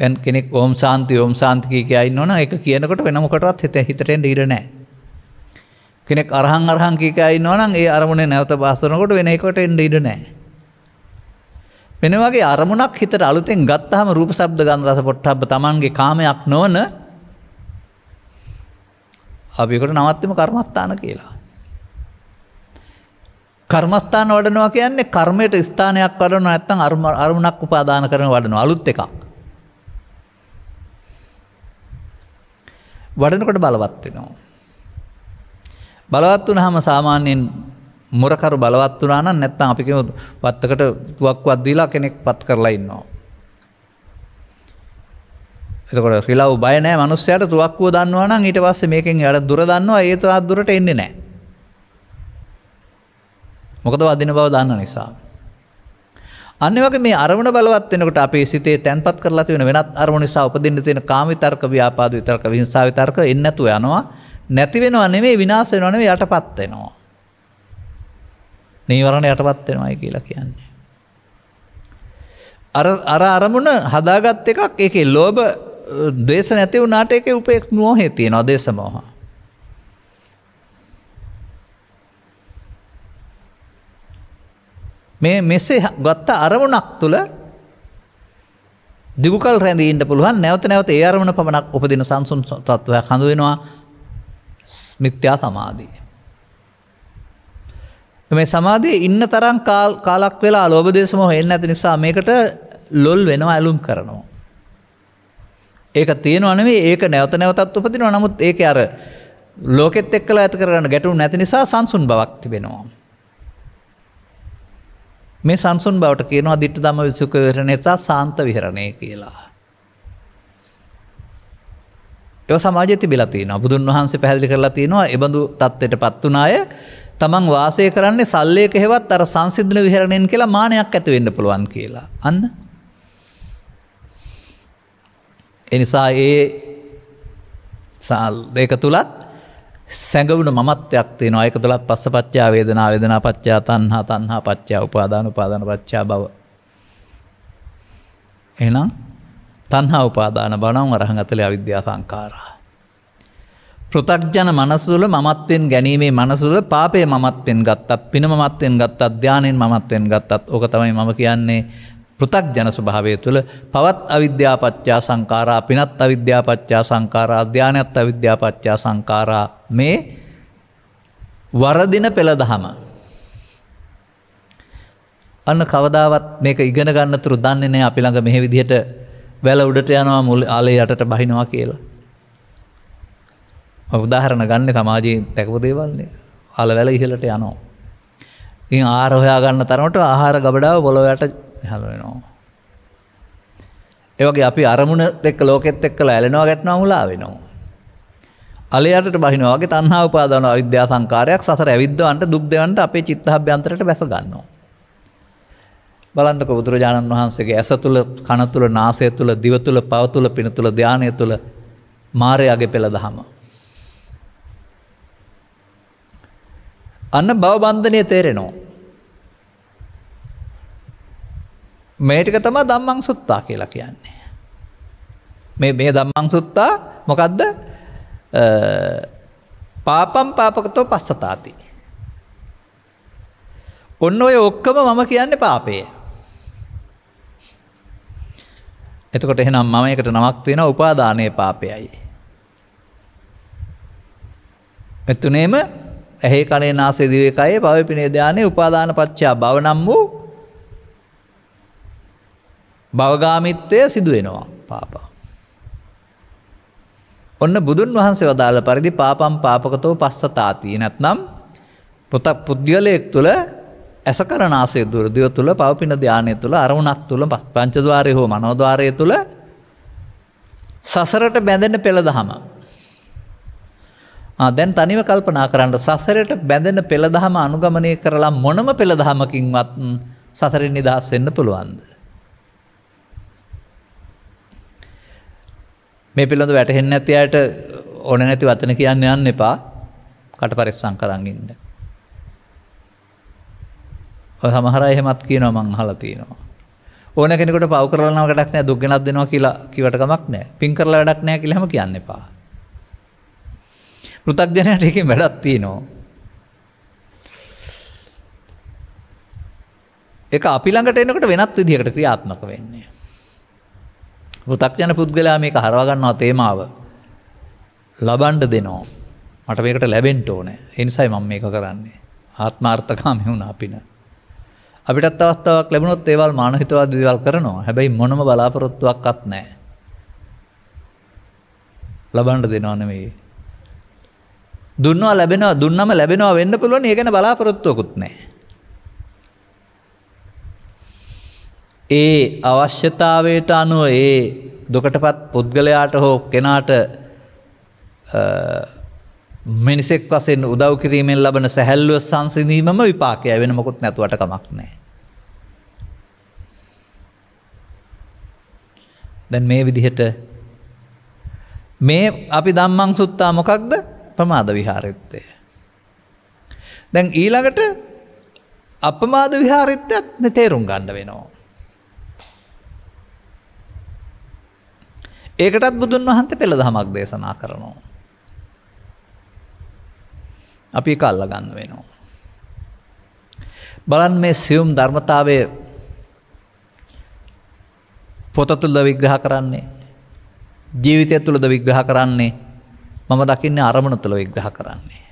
දැන් කෙනෙක් ඕම් සාන්ති ඕම් සාන්ති කිය කියා ඉන්නවනම් ඒක කියනකොට වෙන මොකටවත් හිත හිතට එන්න ඉඩ නැහැ. කෙනෙක් අරහන් අරහන් කිය කියා ඉන්නවනම් ඒ අරමුණේ නැවත බාස්තරනකොට වෙන එකකට එන්න ඉඩ නැහැ. වෙන වගේ අරමුණක් හිතට අලුතෙන් ගත්තාම රූප ශබ්ද ගන්ධ රස පොට්ටබ්බ Tamanගේ කාමයක් නොවන අපි ඒකට නවත්තමු කර්මස්ථාන කියලා. කර්මස්ථාන වඩනවා කියන්නේ කර්මයට ස්ථානයක් වඩනවා නැත්නම් අරමුණක් උපාදාන කරන වඩනවා අලුත් එකක්. වඩනකොට බලවත් වෙනවා. බලවත් වුණාම සාමාන්‍යයෙන් මුරකරු බලවත් වුණා නම් නැත්නම් අපි කියමු වත්තකට තුවක්කුවක් දීලා කෙනෙක් පත් කරලා ඉන්නවා. එතකොට රිලව් බය නැහැ මිනිස්සයාට තුවක්කුව දන්නවා නම් ඊට පස්සේ මේකෙන් යට දුර දන්නවා ඒ තාත් දුරට එන්නේ නැහැ. මොකද වදින බව දන්න නිසා. අන්න වගේ මේ අරමුණ බලවත් වෙනකොට අපේ සිතේ තැන්පත් කරලා තියෙන වෙනත් අරමුණ නිසා උපදින්න තියෙන කාම විතර්ක ව්‍යාපාද විතර්ක විහිංසා විතර්ක එන්නේ නැතුව යනවා. නැති වෙනව නෙමෙයි විනාශ වෙනව නෙමෙයි යටපත් වෙනවා. නීවරණ යටපත් වෙනවයි කියලා කියන්නේ. අර අර අරමුණ හදාගත් එකක් ඒකේ ලෝභ දේශ නැති වුණාට ඒකේ උපේක් මෝහය තියෙනවා දේශ මේ මෙසේ ගත්ත අරමුණක් තුළ දිගුකල් රැඳී ඉන්න පුළුවන් නැවත නැවත ඒ අරමුණ පමණක් උපදින සංසුන් තත්ත්වයක් හඳුවෙනවා මිත්‍යා සමාධිය. මේ සමාධිය ඉන්න තරම් කාලක් වෙලා ලෝභ දේශ මොහ එන්නේ නැති නිසා මේකට ලොල් වෙනවා ඇලුම් කරනවා. ඒක තියෙනවා නෙවෙයි ඒක නැවත නැවතත් උපදිනවා නමුත් ඒකේ අර ලෝකෙත් එක්කලා ඇති කරගන්න ගැටුම් නැති නිසා සංසුන් බවක් තිබෙනවා. මේ සංසුන් බවට කියනවා දිට්ඨ ධම්ම විසුඛ විහරණය සහ සාන්ත විහරණය කියලා. ඒව සමාජයේ තිබිලා තියෙනවා. බුදුන් වහන්සේ පැහැදිලි කරලා තියෙනවා ඒ බඳු தත්ත්වයටපත් වුණ අය තමන් වාසය කරන්නේ සල්ලේක හෙවත් අර සංසිද්ධන විහරණයෙන් කියලා මානයක් ඇති වෙන්න පුළුවන් කියලා. අන්න. එනිසා ඒ දෙක තුලත් සැඟවුණු මමත්වයක් තියෙනවා. ඒක තුලත් පස්සපච්චා වේදනා වේදනා පච්චා තණ්හා තණ්හා පච්චා උපාදාන උපාදාන පච්චා භව. එහෙනම් තණ්හා උපාදාන බණම් වරහන් අතලේ අවිද්‍යා සංඛාරා. පෘතක්ජන මනසුල මමත්වෙන් ගැනීමේ මනසුල පාපය මමත්වෙන් ගත්තත් පින මමත්වෙන් ගත්තත් ධ්‍යානෙන් මමත්වෙන් ගත්තත් ඕක තමයි මම කියන්නේ පෘතක්ජන ස්වභාවය තුළ පවත් අවිද්‍යාපච්චා සංකාරා පිනත් අවිද්‍යාපච්චා සංකාරා අධ්‍යානත් අවිද්‍යාපච්චා සංකාරා මේ වරදින පෙළ දහම. අන්න කවදාවත් මේක ඉගෙන ගන්නතුරු දන්නේ නෑ අපි ළඟ මෙහෙ විදිහට වැල උඩට යනවා මුල් ආලේ යටට බහිනවා කියලා. උදාහරණ ගන්න සමාජයේ දැකපු දේවල්නේ. අලවැල ඉහළට යනවා. ඉතින් ආහාර හොයා ගන්න තරමට ආහාර ගබඩාව පොළොව යට හල වෙනවා. ඒ වගේ අපි අරමුණ එක්ක ලෝකෙත් එක්කලා ඇලෙනවා ගැටෙනවා මුලා වෙනවා. අලයටට බහිනවා වගේ තණ්හා උපාදාන අවිද්‍යා සංකාරයක් සසර ඇවිද්දවන්ට දුක් දෙවන්ට අපේ චිත්තහභ්‍යන්තරයට බැස ගන්නවා. බලන්නක බුදුරජාණන් වහන්සේගේ ඇස තුළ කන තුළ නාසය තුළ දිව තුළ පව තුළ පින තුළ ධානය තුළ මාරයාගේ පෙළ දහම. අන්න බවබන්ධනය තේරෙනවා. මේටික තම දම්මං සුත්තා කියලා කියන්නේ. මේ මේ දම්මං සුත්තා මොකක්ද පාපම් පාපකතෝ පස්සතාති. ඔන්න ඔය ඔක්කම මම කියන්න පාපය. එතකොට එහෙනම් මම එකට නමක් තියෙන උපාදානය පාපයයි. එතුනේම ඇහි කනේ නාසේ දිවකයේ පවපිනේ ධානයේ උපාදාන පච්චා භව නම් වූ භවගාමිත්වය සිදු වෙනවා පාප. ඔන්න බුදුන් වහන්සේ වදාළ පරිදි පාපම් පාපකතෝ පස්සතාති නැත්නම් පොත පුද්ගලයෙක් තුළ ඇසකරනාසේ දුරදිව තුළ පවපින ධානය තුළ අරමුණක් තුළ පංචද්වාරය හෝ මනෝද්වාරය තුළ සසරට බැඳෙන පෙළ දහම දැන් තනිව කල්පනා කරන්න සසරට බැඳෙන පෙළදහම අනුගමනය කරලා මොනම පෙළදහමකින්වත් සසරින් නිදහස් වෙන්න පුළුවන්ද. මේ පිළඳ වැටහෙන්න ඇති අයට ඕන නැති වචන කියන්න යන්න එපා කට පරිස්සං කරංගින්න. සමහර එහෙමත් කියනවා මං හල තියෙනවා. ඕන කෙනෙකුට පව කරලනව වැඩක් නෑ දුක් ගෙනත් දෙනවා කියලා කිවට කමක් නෑ පින් කරලා වැඩක් නෑ කියලා හැම කියන්න එපා. පෘථග්ජනයට එකෙන් වැඩක් තියෙනවා. ඒක අපි ළඟට එනකොට වෙනත් විදිහකට ක්‍රියාත්මක වෙන්නේ. පෘථග්ජන පුද්ගලයා මේක හරවා ගන්නවා තේමාව. ලබන්න දෙනවා. මට මේකට ලැබෙන්න ඕනේ. ඒ නිසායි මම මේක කරන්නේ. ආත්මාර්ථකාමී වුණා අපින. අපිටත් අවස්ථාවක් ලැබුණොත් ඒවල් මානහිතවාද දේවල් කරනවා. හැබැයි මොනම බලාපොරොත්තුවක්වත් නැහැ. ලබන්න දෙනව නෙවෙයි. දුන්නවා ලැබෙනවා දුන්නම ලැබෙනවා වෙන්න පුළුවන් ඒ ගැන බලාපොරොත්තුවකුත් නැහැ. ඒ අවශ්‍යතාවයට අනුව ඒ දුකටපත් පුද්ගලයාට හෝ කෙනාට මිනිසෙක් වසෙන් උදව් කිරීමෙන් ලබන සැහැල්ලුව සංසිඳීමම විපාකය වෙන මොකුත් නැතුවට කමක් නෑ. දැන් මේ විදිහට මේ අපි දම්මං සුත්තා මොකක්ද අපමාද විහාරිත්තය. දැන් ඊළඟට අපමාද විහාරිත්‍යත් තේරුම් ගණ්ඩ වෙනවා. ඒකටත් බුදුන් වහන්ත පෙළ දහමක් දේශනා කරනවා. අපි කල්ල ගන්න වෙනවා. බලන් මේ සියුම් ධර්මතාවය පොත තුළද විග්‍රහ කරන්නේ ජීවිතය තුළද විග්‍රහ කරන්නේ මම දකින්නේ අරමුණ තුළ විග්‍රහ කරන්නේ.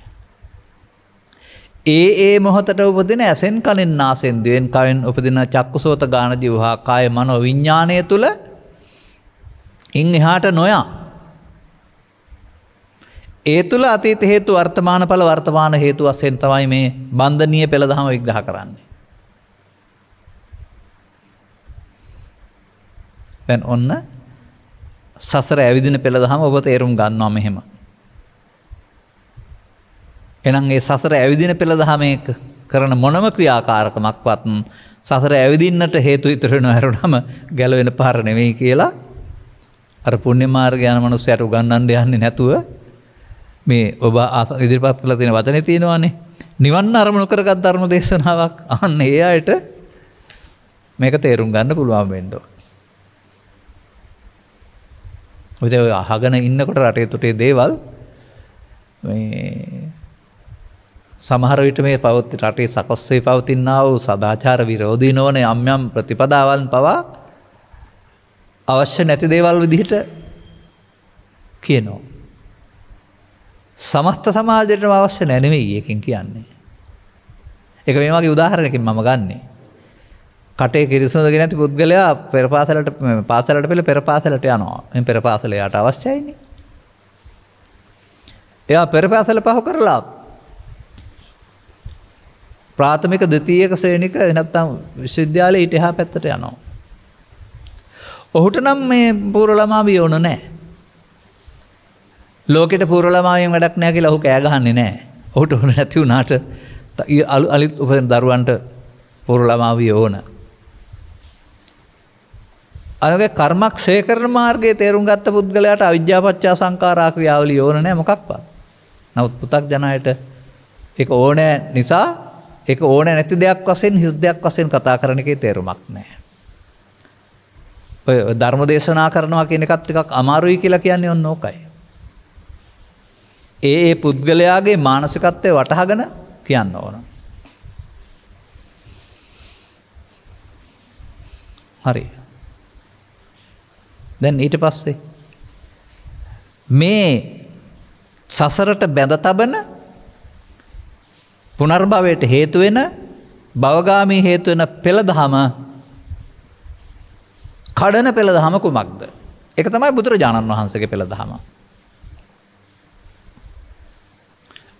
ඒ ඒ මොහොතට උපදින ඇසෙන් කලින් නාසෙන් දෙවෙන් කවෙන් උපදින චක්කුසෝත ගාන ජීවහා කාය මනෝ විඤ්ඥානය තුළ ඉන් එහාට නොයා. ඒ තුළ අතීත හේතු වර්තමාන පල වර්තමාන හේතු වස්සෙන් තමයි මේ බන්ධනීය පෙළ දහම විග්‍රහ කරන්නේ. දැන් ඔන්න සසර ඇවිදින පෙළ දහම ඔබ තේරුම් ගන්නවා මෙහෙම. එනම් ඒ සසර ඇවිදින පෙළ දහමේ කරන මොනම ක්‍රියාකාරකමක්වත් සසර ඇවිදින්නට හේතු ඉතුරෙන හැරුණම ගැලවෙන පාර නෙවෙයි කියලා අර පුුණ්‍ය මාර්ග යන මනුස්සයට උගන්නන්ඩ යන්නේ නැතුව මේ ඔබ ඉදිරිපත් කළ තියෙන වචන තියෙනවානේ නිවන්න අරමුණු කරගත් ධර්ම දේශනාවක් අන්න ඒ අයට මේක තේරුම් ගන්න පුළුවන් වෙන්ඩෝ. ඔද අහගන ඉන්නකොට රටේ තුටේ දේවල් සමහර විට මේ පවත්ති රටේ සකොස්සේ පවතින්නා වූ සදාචාර විරෝධී නොවන යම් යම් ප්‍රතිපදාවන් පවා අවශ්‍ය නැති දේවල් විදිහට කියනවා. සමස්ත සමාජයටම අවශ්‍ය නැනෙවෙයි ඒකින් කියන්නේ. එක මේ වගේ උදාහරණකින් මම ගන්නේ. කටේ කිරිසුඳගෙන ඇති පුද්ගලයා පෙරපාසලට පාසලට පෙළ පෙරපාසලට යනවා එ පෙරපාසලයාට අවශ්‍යයින්නේ. එයා පෙරපාසල පහු කරලා ප්‍රාථමික දෙතියක ශ්‍රේණික නැත්තම් විශ්වවිද්‍යාලයේ ඊට එහා පැත්තට යනවා. ඔහුට නම් මේ පූර්ව ළමා වියෝන නැහැ. ලෝකෙට පුරලමායෙන් වැඩක් නෑ කියලා ඔහු කෑගහන්නේ නෑ ඔහුට ඕන නැති වුණාට අලු අලිත් උප දරුවන්ට පුරලමාවී ඕන. අයගේ කර්මක් සේකරන මාර්ගයේ තේරුම් ගත්ත පුද්ගලයාට අවිද්‍යාපච්චා සංකාරා ක්‍රියාවලිය ඕන නෑ මොකක්වත්. නමුත් පුතක් ජනයට ඒක ඕනෑ නිසා ඒක ඕන නැති දෙයක් වශයෙන් හිස් දෙයක් වශයෙන් කතා කරන එකේ තේරුමක් නෑ. ඔය ධර්ම දේශනා කරනවා කියන එකත් ටිකක් අමාරුයි කියලා කියන්නේ ඔන්න ඕකයි. ඒ ඒ පුද්ගලයාගේ මානසිකත්වය වටහාගෙන කියන්න ඕන. හරි. දැන් ඊට පස්සේ මේ සසරට බැඳ තබන පුනර්භවයට හේතුවෙන භවගාමී හේතුවෙන පෙළදහම කඩන පෙළ දහම කුමක්ද. එක තමයි බුදුරජාණන් වහන්සගේ පෙළ දහම.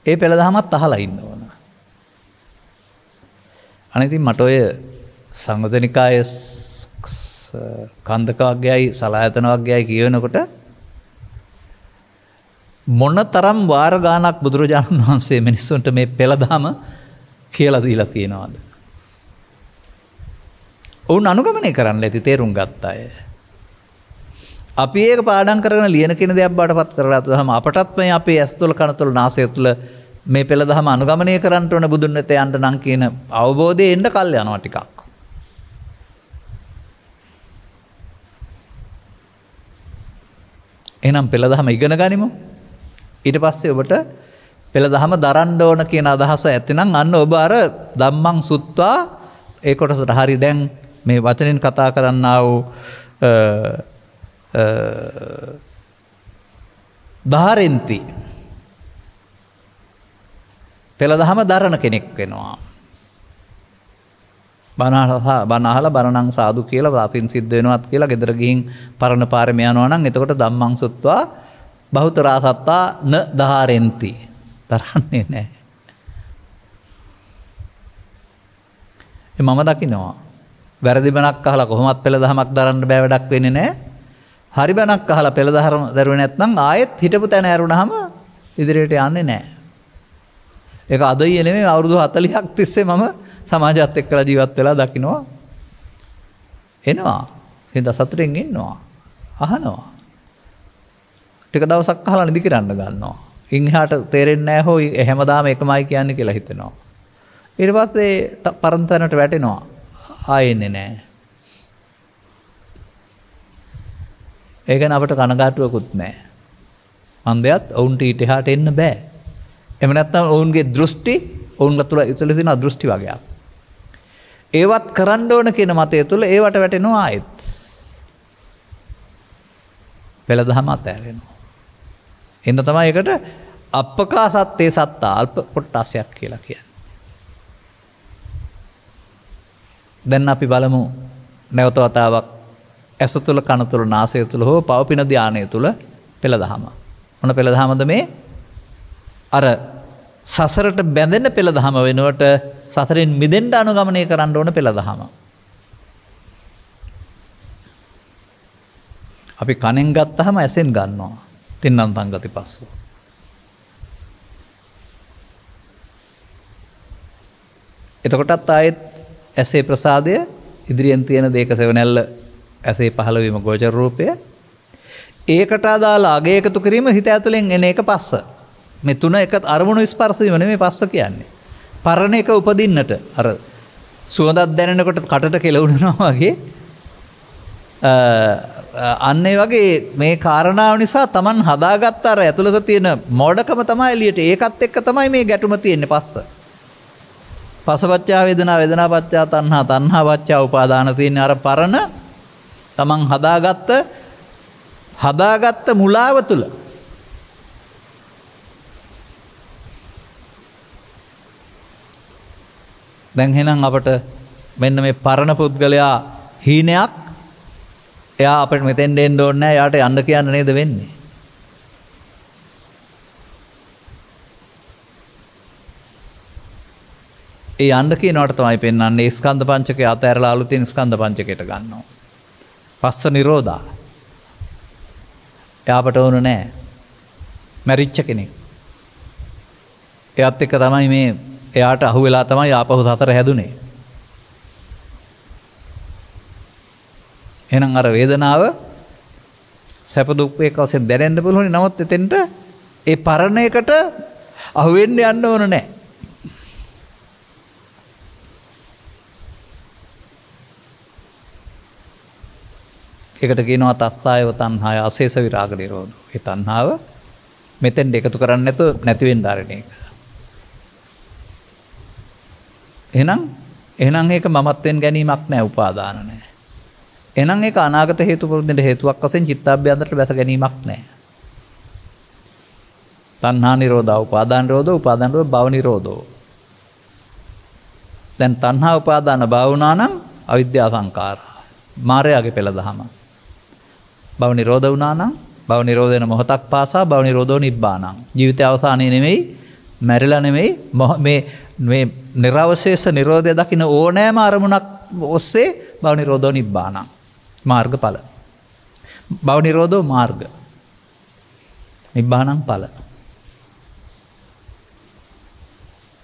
ඒ පෙළ දහමත් අහලා ඉන්න ඕන. අනිතින් මට ඔය සංගධනිකාය කන්දකවක්ගේයි සලායතනවක්ගේයි කියවෙනකොට මොන්න තරම් වාර ගානක් බුදුරජාණන් වහන්සේ මිනිස්සුන්ට මේ පෙළදහම කියලදීලා තියෙනවාද. ඔවුන් අනුගමනය කරන්න ඇති තේරුම් ගත්තාය. අපි ඒක පාඩන් කරන ලියන කෙන දෙයක් බට පත් කරත් හම අපටත්ම අපේ ඇස්තුල කනතුළ නාසය තුළ මේ පෙළ දහම අනුගමනය කරන්නට වන බුදුන් වෙත යන්ට නං කියන අවබෝධය එන්ඩ කල් යනවා ටිකක්. එනම් පෙළ දහම ඉගෙන ගනිමු ඊට පස්සේ ඔබට පෙළ දහම දරන්ඩ ඕන කියන අදහස ඇතිනම් අන්න ඔබ අර දම්මං සුත්වා ඒ කොටසට හරි දැන් මේ වචනෙන් කතා කරන්න වූ ධාරෙන්ති පෙළදහම දරණ කෙනෙක් වෙනවා. බනහා බනහල බරණං සාදු කියලා අපින් සිද්ධ වෙනවත් කියලා ගෙදර ගිහින් පරණ පාරම යනවා නම් එතකොට ධම්මං සුත්වා බහුතරාසත්තා න දහාරෙන්ති තරන්නේ නැහැ. මම දකිනවා වැරදි බැනක් අහලා කොහොමත් පෙළ දහමක් දරන්න බෑ වැඩක් වෙන්නේ නැහැ. හරි බැනක් අහලා පෙළ දහම දරුවේ නැත්නම් ආයෙත් හිටපු තැන ඇරුණාම ඉදිරියට යන්නේ නැහැ. ඒක අද ඊයේ නෙමෙයි අවුරුදු 40ක් තිස්සේ මම සමාජයත් එක්කලා ජීවත් වෙලා දකිනවා. එනවා. හින්දා සතුටෙන් ඉන්නවා. අහනවා. ටික දවසක් අහලා නිදි කරන්න ගන්නවා. ඉන් එහාට තේරෙන්නේ නැහැ හෝ හැමදාම එකමයි කියන්නේ කියලා හිතෙනවා. ඊට පස්සේ පරන්තනට වැටෙනවා. ආයෙන්නේ නෑ. ඒකන අපට කනගාටුවකුත් නෑ. අන්දයත් ඔවුන්ට ඊට හාට එන්න බෑ. එම නැත්තම් ඔවුන්ගේ දෘෂ්ටි ඔවුන්ල තුළ ඉතුල තින දෘෂ්ටි වගේයක්. ඒවත් කරන්න ඕන කියන මතය තුළ ඒවට වැටෙනවා ආයෙත්. පෙළ දහම අතෑරෙනවා. එන්න තමයි එකට අපකා සත්තේ සත්තා අල්ප පොට්ටාසයක් කියලා කියන්න. දැන් අපි බලමු නැවතවතාවක් ඇස තුළ කනතුළ නාසය තුළ හෝ පවපින ධ්‍යානය තුළ පෙළ දහම. මොන පෙළ දහමද මේ අර සසරට බැඳෙන පෙළ දහම වෙනුවට සසරෙන් මිදෙන්ට අනුගමනය කරන්න ඕන පෙළ දහම. අපි කනෙන් ගත්තහම ඇසෙන් ගන්නවා තින්නන් තංගති පස්සු. එතකොටත් ආයෙත් ඇසේ ප්‍රසාදය ඉදිරියෙන් තියෙන දේක සෙවනැල්ල ඇසේ පහළවීම ගෝචර රූපය. ඒකට අදාළ අගේ එකතු කිරීම හිත ඇතුළෙන් එන එක පස්ස. මෙ තුන එක අරමුණු ස්පර්ශවීම මේ පස්ස කියන්නේ. පරණ එක උපදින්නට. අර සුවදත් දැනෙනකොට කටට කෙලවුණනවා වගේ. අන්නේ වගේ මේ කාරණාව නිසා තමන් හදාගත්ත අර ඇතුළත තියෙන මෝඩකම තමයි එලියට ඒකත් එක්ක තමයි මේ ගැටුම තියෙන්නේ පස්ස. පසපච්චා වේදනා වේදනා පච්චා තණ්හා තණ්හා පච්චා උපාදාන තියෙන අර පරණ තමන් හදාගත්ත හදාගත්ත මුලාව තුල දැන් එහෙනම් අපට මෙන්න මේ පරණ පුද්ගලයා හීනයක් එයා අපිට මෙතෙන් දෙන්න ඕනේ නැහැ. එයාට යන්න කියන්න නේද වෙන්නේ? ඒ යන්න කියනවට තමයි පෙන්වන්නේ ස්කන්ධ පංචකය අතහැරලා අලුතින් ස්කන්ධ පංචකයට ගන්නවා. පස්ස නිරෝධා. එයාපට ඕන නෑ. මැරිච්ච කෙනෙක්. එයත් එක තමයි මේ එයාට අහු වෙලා තමයි ආපහු සතර හැදුනේ. එහෙනම් අර වේදනාව සැප දුක් එක වශයෙන් දැනෙන්න පුළුවන් නමුත් එතෙන්ට ඒ පරණ එකට අහු වෙන්න යන්න ඕන නැහැ. ඒකට කියනවා තස්සායව තණ්හාය අශේෂ විරාග නිරෝධෝ. ඒ තණ්හාව මෙතෙන්ට එකතු කරන්නේ නැතුව නැති වෙන්න ආරණ එක. එහෙනම් එහෙනම් ඒක මමත්වෙන් ගැනීමක් නෑ උපාදාන නෑ. එහෙනම් ඒක අනාගත හේතු පුරුද්දෙන්ට හේතුවක් වශයෙන් චිත්තාභ්‍යන්තරට බැස ගැනීමක් නෑ. තණ්හා නිරෝධා උපාදාන නිරෝධෝ උපාදාන නිරෝධ භව නිරෝධෝ. දැන් තණ්හා උපාදාන භව වුණා නම් අවිද්‍යා සංකාරා. මායාවේ පෙළ දහම. භව නිරෝධ වුණා නම් භව නිරෝධ වෙන මොහොතක් පාසා භව නිරෝධෝ නිබ්බානං. ජීවිතය අවසානයේ නෙමෙයි මැරිලා නෙමෙයි මේ මේ නිර්වශේෂ නිරෝධය දකින ඕනෑම අරමුණක් ඔස්සේ භව නිරෝධෝ නිබ්බානං. මාර්ගඵල. භව නිරෝධෝ මාර්ග. නිබ්බානං ඵල.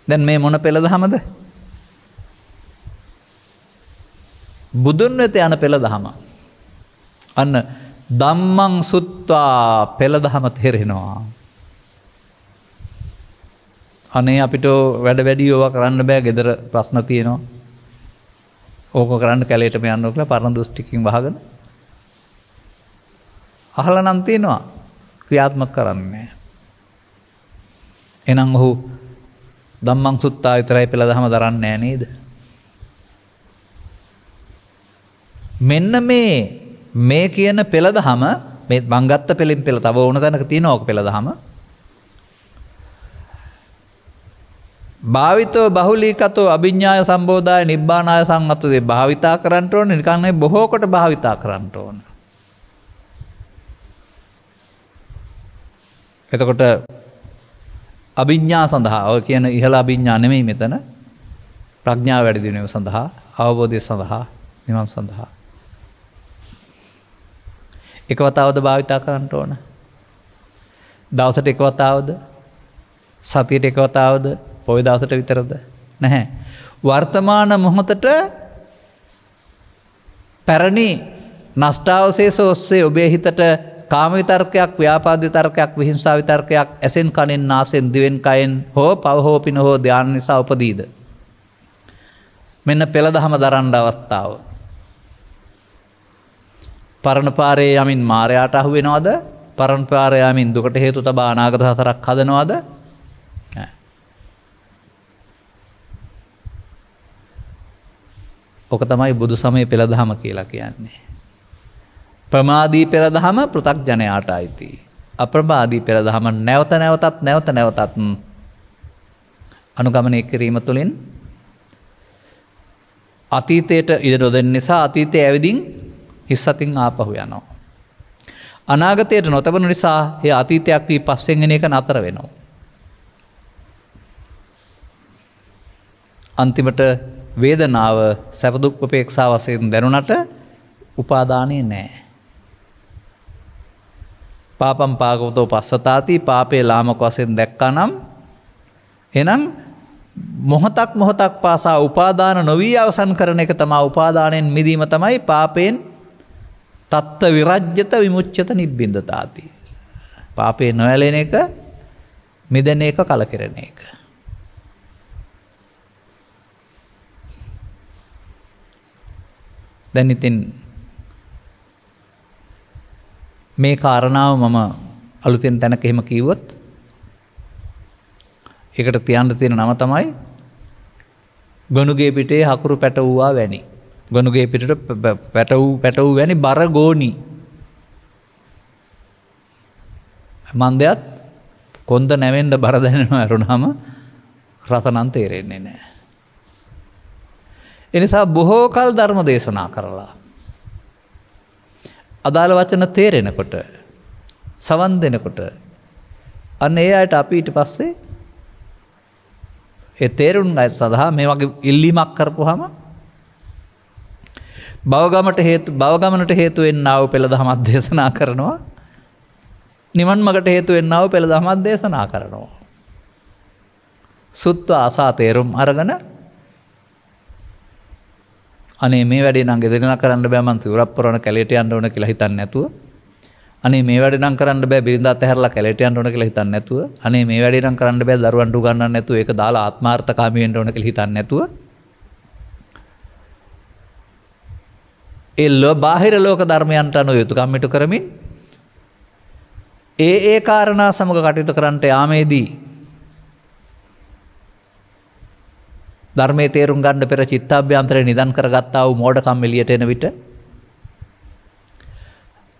දැන් මේ මොන පෙළ දහමද? බුදුන් වෙත යන පෙළ දහම. අන්න ධම්මං සුත්වා පෙළ දහම තේරෙනවා. අනේ අපිට වැඩ වැඩි ඕවා කරන්න බෑ ගෙදර ප්‍රශ්න තියෙනවා. ඕක කරන්න කැලේටම යන්න කියලා පරණ දෘෂ්ටිකින් වහගෙන අහලා නම් තියෙනවා ක්‍රියාත්මක කරන්නේ. එහෙනම් ඔහු ධම්මං සුත්තා විතරයි පෙළ දහම දරන්නේ නේද? මෙන්න මේ මේ කියන පෙළ දහම මේ මංගත්ත පෙළින් පෙළ තව ඕන තැනක තියෙන ඕක පෙළ දහම භාවිතෝ බහුලීකතෝ අභිඤ්ඥාය සම්බෝධය නිබ්බානාය සංගතදේ භාවිතා කරන්නට ඕන නිකන්නේ බොහෝකොට භාවිතා කරන්නට ඕන. එතකොට අභිඤ්ඥා සඳහා ඔය කියන ඉහලා අභිඤ්ඥා නෙමෙයි මෙතන ප්‍රඥා වැඩිදිනව සඳහා අවබෝධය සඳහා නිවන් සඳහා. එක වතාවද භාවිතා කරන්නට ඕන. දවසට එක වතාවද සතියට එක වතාවද පොය දවසට විතරද නැහැ. වර්තමාන මොහොතට පැරණි නෂ්ටාවශේෂ ඔස්සේ ඔබේ හිතට කාම විතර්කයක් ව්‍යාපාද තර්කයක් විහිංසා විතර්කයක් ඇසෙන් කනින් නාසෙන් දිවෙන් කයෙන් හෝ පවහෝපින හෝ ධ්‍යාන නිසා උපදීද. මෙන්න පෙළ දහම දරන්ඩ අවස්ථාව. පරණ පාරේ යමින් මාරයාට අහු වෙනවද පරණ පාරයාමින් දුකට හේතු තබා අනාගත හතරක් හදනවාද ඕක තමයි බුදු සමය පෙළදහම කියලා කියන්නේ. ප්‍රමාදී පෙළදහම පෘතක් ජනයාට අයිති. අප්‍රමාදී පෙළදහම නැවත නැවතත් නැවත නැවතත් අනුගමනය කිරීම තුළින් අතීතයට ඉඩ නොදෙන් නිසා අතීතය ඇවිදින් හිස් අතින් ආපහු යනවා. අනාගතයට නොතබන නිසා ඒ අතීතයක් වී පස්සෙන්ගෙන එක නතර වෙනවා. අන්තිමට වේදනාව සැපදුක් උපේක්ෂා වසයෙන් දැනුනට උපාදානය නෑ. පාපම් පාගවතෝ පස්සතාති පාපේ ලාමක වසයෙන් දැක්කා නම් එනම් මොහොතක් මොහොතක් පාසා උපාදාන නොවී අවසන් කරන එක තමා උපාදානයෙන් මිදීම තමයි පාපයෙන් තත්ත විරජ්‍යත විමුච්චත නිබ්බින්දතාති. පාපේ නොඇලෙන එක මිදන එක කලකිරෙන එක. දැන් ඉතින් මේ කාරණාව මම අලුතෙන් තැනක එහෙම කිව්වොත් ඒකට තියන්න තියෙන නම තමයි ගොනුගේ පිටේ හකුරු පැටවූවා වැනි. ගොනුගේ පිටට පැට වූ පැට වූ වැනි බර ගෝනි. මන්දයත් කොන්ද නැවෙන්ඩ බර දැනෙනවා ඇරුණාම රසනන් තේරෙන්නේ නෑ. එනිසා බොහෝ කල් ධර්ම දේශනා කරලා. අදාළ වචන තේරෙනකොට සවන් දෙනකොට අන්න ඒ අයට අපි ඊට පස්සේ ඒ තේරුම් අය සඳහා මේ වගේ ඉල්ලීමක් කරපු හම බවගමට හේතු බවගමනට හේතුවෙන් නාව පෙළ දහමත් දේශනා කරනවා. නිවන් මකට හේතු වෙන්නාව පෙළ දහමත් දේශනා කරනවා. සුත්ව අසා තේරුම් අරගන අනේ මේ වැඩේ නම් ගෙදරන කරන්න බෑ මං සිවුරක් පොරවන කැලේට යන්න ඕන කියලා හිතන්නේ නැතුව අනේ මේ වැඩේ නම් කරන්න බෑ බිරිඳ අතහැරලා කැලේට යන්න ඕන කියලා හිතන්නේ නැතුව අනේ මේ වැඩේ නම් කරන්න බෑ දරුවන්ට උගන්වන්න නැතුව ඒක දාලා ආත්මార్థකාමී වෙන්න ඕන කියලා හිතන්නේ නැතුව ඒ ලෝ බාහිර ලෝක ධර්මයන්ට අනුව යුතුයකම් ඉටු කරමින් ඒ ඒ කාරණා සමග කටයුතු කරන්නට යාමේදී ධර්මයේ තේරුම් ගන්න පෙර චිත්තාභ්‍යන්තරය නිදන් කරගත්තා වූ මෝඩකම් එළියට එන විට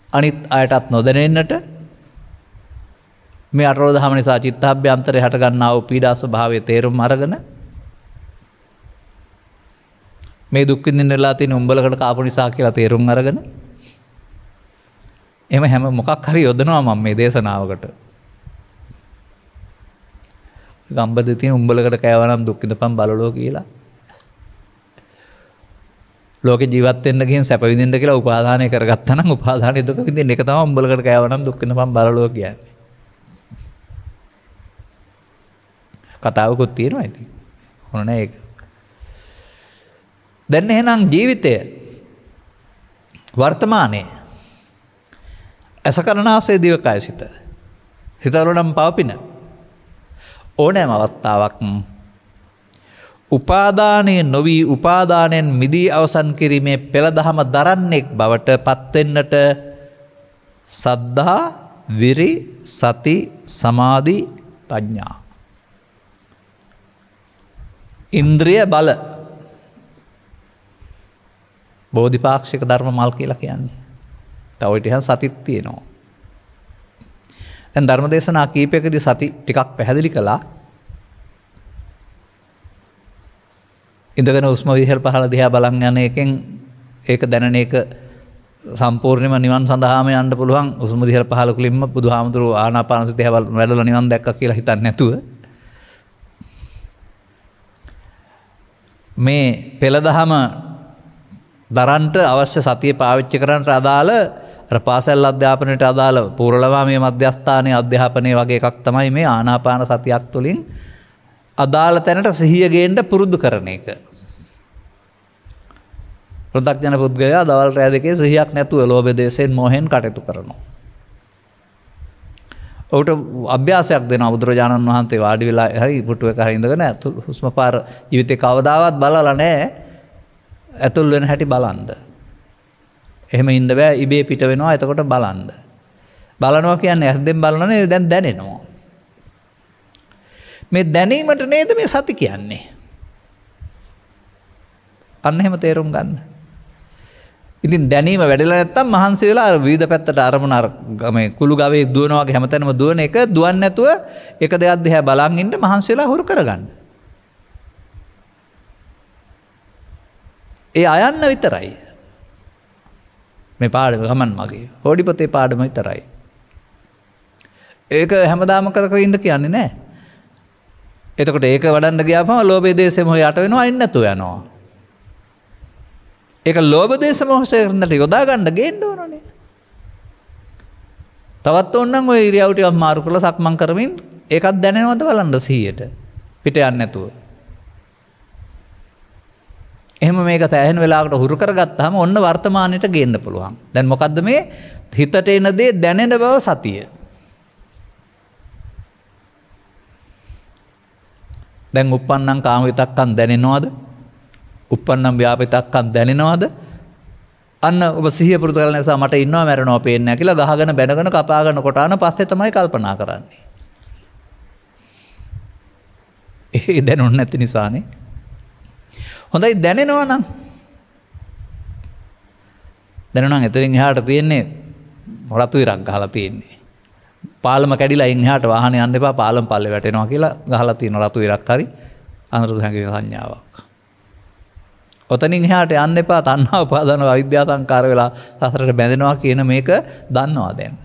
අනිත් අයටත් නොදැනෙන්නට මේ අටරෝදහම නිසා චිත්තාභ්‍යන්තරය හටගන්නා වූ පීඩා ස්වභාවය තේරුම් අරගෙන මේ දුක් විඳින්න වෙලා තියෙන උඹලකට කාපු නිසා කියලා තේරුම් අරගෙන එම හැම මොකක් හරි යොදනවා මම මේ දේශනාවකට. ගම්බද තියෙන උඹලකට කෑවනම් දුක් විඳපන් බලලෝ කියලා. ලෝකේ ජීවත් වෙන්න ගිහින් සැප විඳින්න කියලා උපාදානය කරගත්තා නම් උපාදානය දුක විඳින්න එක තමයි උඹලකට කෑවනම් දුක් විඳපන් බලලෝ කියන්නේ. කතාවකුත් තියෙනවා ඉතින්. ඕන නෑ ඒක. දැන් එහෙනම් ජීවිතය වර්තමානයේ ඇසකරනාසේ දිවකය සිත. හිතවලනම් පවපින. ඕනෑම අවස්ථාවක් උපාදානය නොවී උපාදානයෙන් මිදී අවසන් කිරීමේ පෙළදහම දරන්නෙක් බවට පත්වෙන්නට සද්ධහා විරි සති සමාධි ප්‍රඥා. ඉන්ද්‍රිය බල. බෝධිපාක්ෂික ධර්ම මල් කියලා කියන්නේ. තවටිහන් සතිත් තියෙනවා. දැන් ධර්ම දේශනා කීපයකදී සති ටිකක් පැහැදිලි කළා. ඉඳගෙන උස්ම විහල් පහළ දිහා බලන් යන එකෙන් ඒක දැනන එක සම්පූර්ණයෙන්ම නිවන් සඳහාම යන්න පුළුවන් උස්ම දිහල් පහළ කුලින්ම බුදුහාමුදුරුවෝ ආනාපාන සතිය වැඩලා නිවන් දැක්කා කියලා හිතන්නේ නැතුව මේ පෙළදහම දරන්ට අවශ්‍ය සතිය පාවිච්චි කරන්නට අදාළ පාසැල් අධ්‍යාපනයට අදාළ පුරලවා මේ මධ්‍යස්ථානය අධ්‍යාපනය වගේ එකක් තමයි මේ ආනාපාන සතියක් තුළින් අදාළ තැනට සිහියගේන්ට පුරුදු කරන එක. ප්‍රදක්ජන පුද්ගලයා දවල් රෑ දෙකේ සිහියක් නැතුව ලෝබ දේශයෙන් මොහෙන් කටයුතු කරනවා. ඔහුට අභ්‍යාසයක් දෙන බුදුරජාණන් වහන්සේ වාඩි වෙලා හරි පුටුව එක හරිඳගෙන ඇතු හුස්ම පාර ජීවිතේ කවදාවත් බලලා නැහැ ඇතුල් වෙන හැටි බලන්න. එහෙම ඉන්න බෑ ඉබේ පිට වෙනවා එතකොට බලන්න. බලනවා කියන්නේ ඇස් දෙන් බලනනේ දැන් දැනෙනවා. මේ දැනීමට නේද මේ සති කියන්නේ. අන්න එහෙම තේරුම් ගන්න. ඉතින් දැනීම වැඩිලා නැත්තම් මහන්සි වෙලා අර විවිධ පැත්තට අරමුණ අර මේ කුළු ගවේ දුවනවා වගේ හැමතැනම දුවන එක දුවන්නේ නැතුව එක දෙයක් දිහා බලන් ඉන්න මහන්සි වෙලා හුරු කරගන්න. ඒ අයන්න විතරයි. මේ පාඩම ගමන් මගේ හෝඩිපොතේ පාඩම විතරයි. ඒක හැමදාම කර කර ඉන්න කියන්නේ නෑ. එතකොට ඒක වඩන්න ගියාපම ලෝභය දේශෙම හොය යට වෙනවා අයින් නැතුව යනවා. ඒක ලෝභ දේශ මොහොසය කරන්නට යොදා ගන්න ගේන්න ඕනනේ. තවත් ඕනනම් ඔය ඉරියව් ටිකක් මාරු කරලා සක්මන් කරමින් ඒකත් දැනෙනවද බලන්න 100ට. පිට යන්නේ නැතුව. එහෙම මේක සෑහෙන වෙලාවකට හුරු කරගත්තාම ඔන්න වර්තමානයට ගේන්න පුළුවන්. දැන් මොකද්ද මේ හිතට එන දේ දැනෙන බව සතිය. දැන් uppannam කාම විතක්කම් දැනෙනවද? uppannam ව්‍යාපිතක්කම් දැනෙනවද? අන්න ඔබ සිහිය පුරුදු කරලා නිසා මට ඉන්නව මැරෙනවා පේන්නේ නැහැ කියලා ගහගෙන බැනගෙන කපාගෙන කොටාන පස්සේ තමයි කල්පනා කරන්නේ. ඒ දැනුන්නේ නැති නිසානේ. හොඳයි දැනෙනවා නම් දැනුණා එතනින් එහාට තියෙන්නේ රතු ඉරක් ගහලා තියෙන්නේ. පාලම කැඩිලා ඉන් එහාට වාහනේ යන්න එපා පාලම පල්ලේ වැටෙනවා කියලා ගහලා තියෙන රතු ඉරක් හරි අනුරු හැඟෙන සංඥාවක්. ඔතනින් එහාට යන්න එපා තණ්හා උපාදාන අවිද්‍යාව සංකාර වෙලා සසරට බැඳෙනවා කියන මේක දන්නවා දැන්.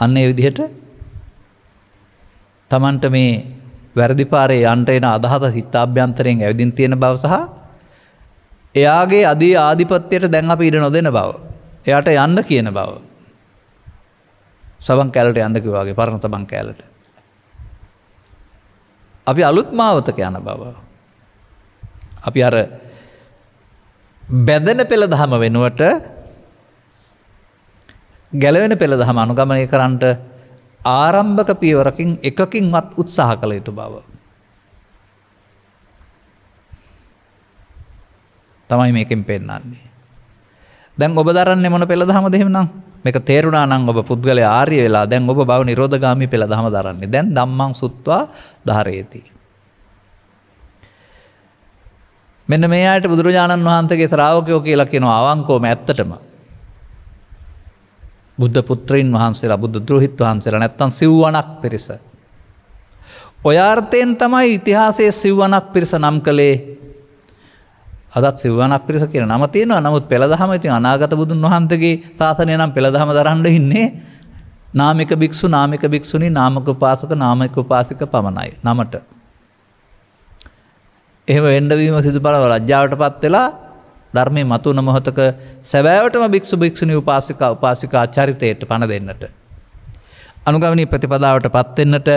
අන්න ඒ විදිහට තමන්ට මේ වැරදි පාරේ යන්ට එන අදහස හිතාභ්‍යන්තරයෙන් ඇවිදින් තියෙන බව සහ එයාගේ අදී ආධිපත්‍යයට දැන් අප ඉඩ නොදෙන බව. එයට යන්න කියන බව. සබන් කෑලට යන්නකිවාගේ පරණ තබන් කෑලට. අපි අලුත් මාවතක යන බව. අපි අර බැදන පෙළ දහම වෙනුවට ගැලවෙන පෙළ දහම අනුගමනය කරන්නට ආරම්භක පියවරකින් එකකින්වත් උත්සාහ කළ යුතු බව. තමයි මේකෙන් පෙන්න්නන්නේ. දැන් ඔබ දරන්න මොන පෙළ දහම දෙහෙමනම් මේක තේරුණා නම් ඔබ පුද්ගල ආර්ය වෙලා දැන් ඔබ බව නිරෝධගාමී පෙළ දහම දරන්නේ දැන් දම්මං සුත්වා ධාරේති. මෙන්න මේ අයට බුදුරජාණන් වහන්සේගේ ශ්‍රාවකයෝ කියලා කියනවා අවංකෝම ඇත්තටම. බුද්ධ පුත්‍රයින් වහන්සේලා බුද්ධ ද්‍රෝහිත් වහන්සේලා නැත්තම් සිව්වනක් පිරිස. ඔය අර්ථයෙන් තමයි ඉතිහාසයේ සිව්වනක් පිරිස නම් කළේ අදත් සිව්වනක් පිරිස කියන නම තියෙනවා නමුත් පෙළදහම ඉතින් අනාගත බුදුන් වහන්සේගේ ශාසනය නම් පෙළදහම දරන්න ඉන්නේ නාමික භික්ෂු නාමික භික්ෂුණී නාමක උපාසක නාමික උපාසික පමණයි නමට. එහෙම වෙන්නවීම සිදු බල ලජ්ජාවට පත් වෙලා ධර්මය මතුවන මොහොතක සැබෑවටම භික්ෂු භික්ෂුණී උපාසික උපාසිකා චරිතයට පණ දෙන්නට. අනුගමනී ප්‍රතිපදාවට පත්වෙන්නට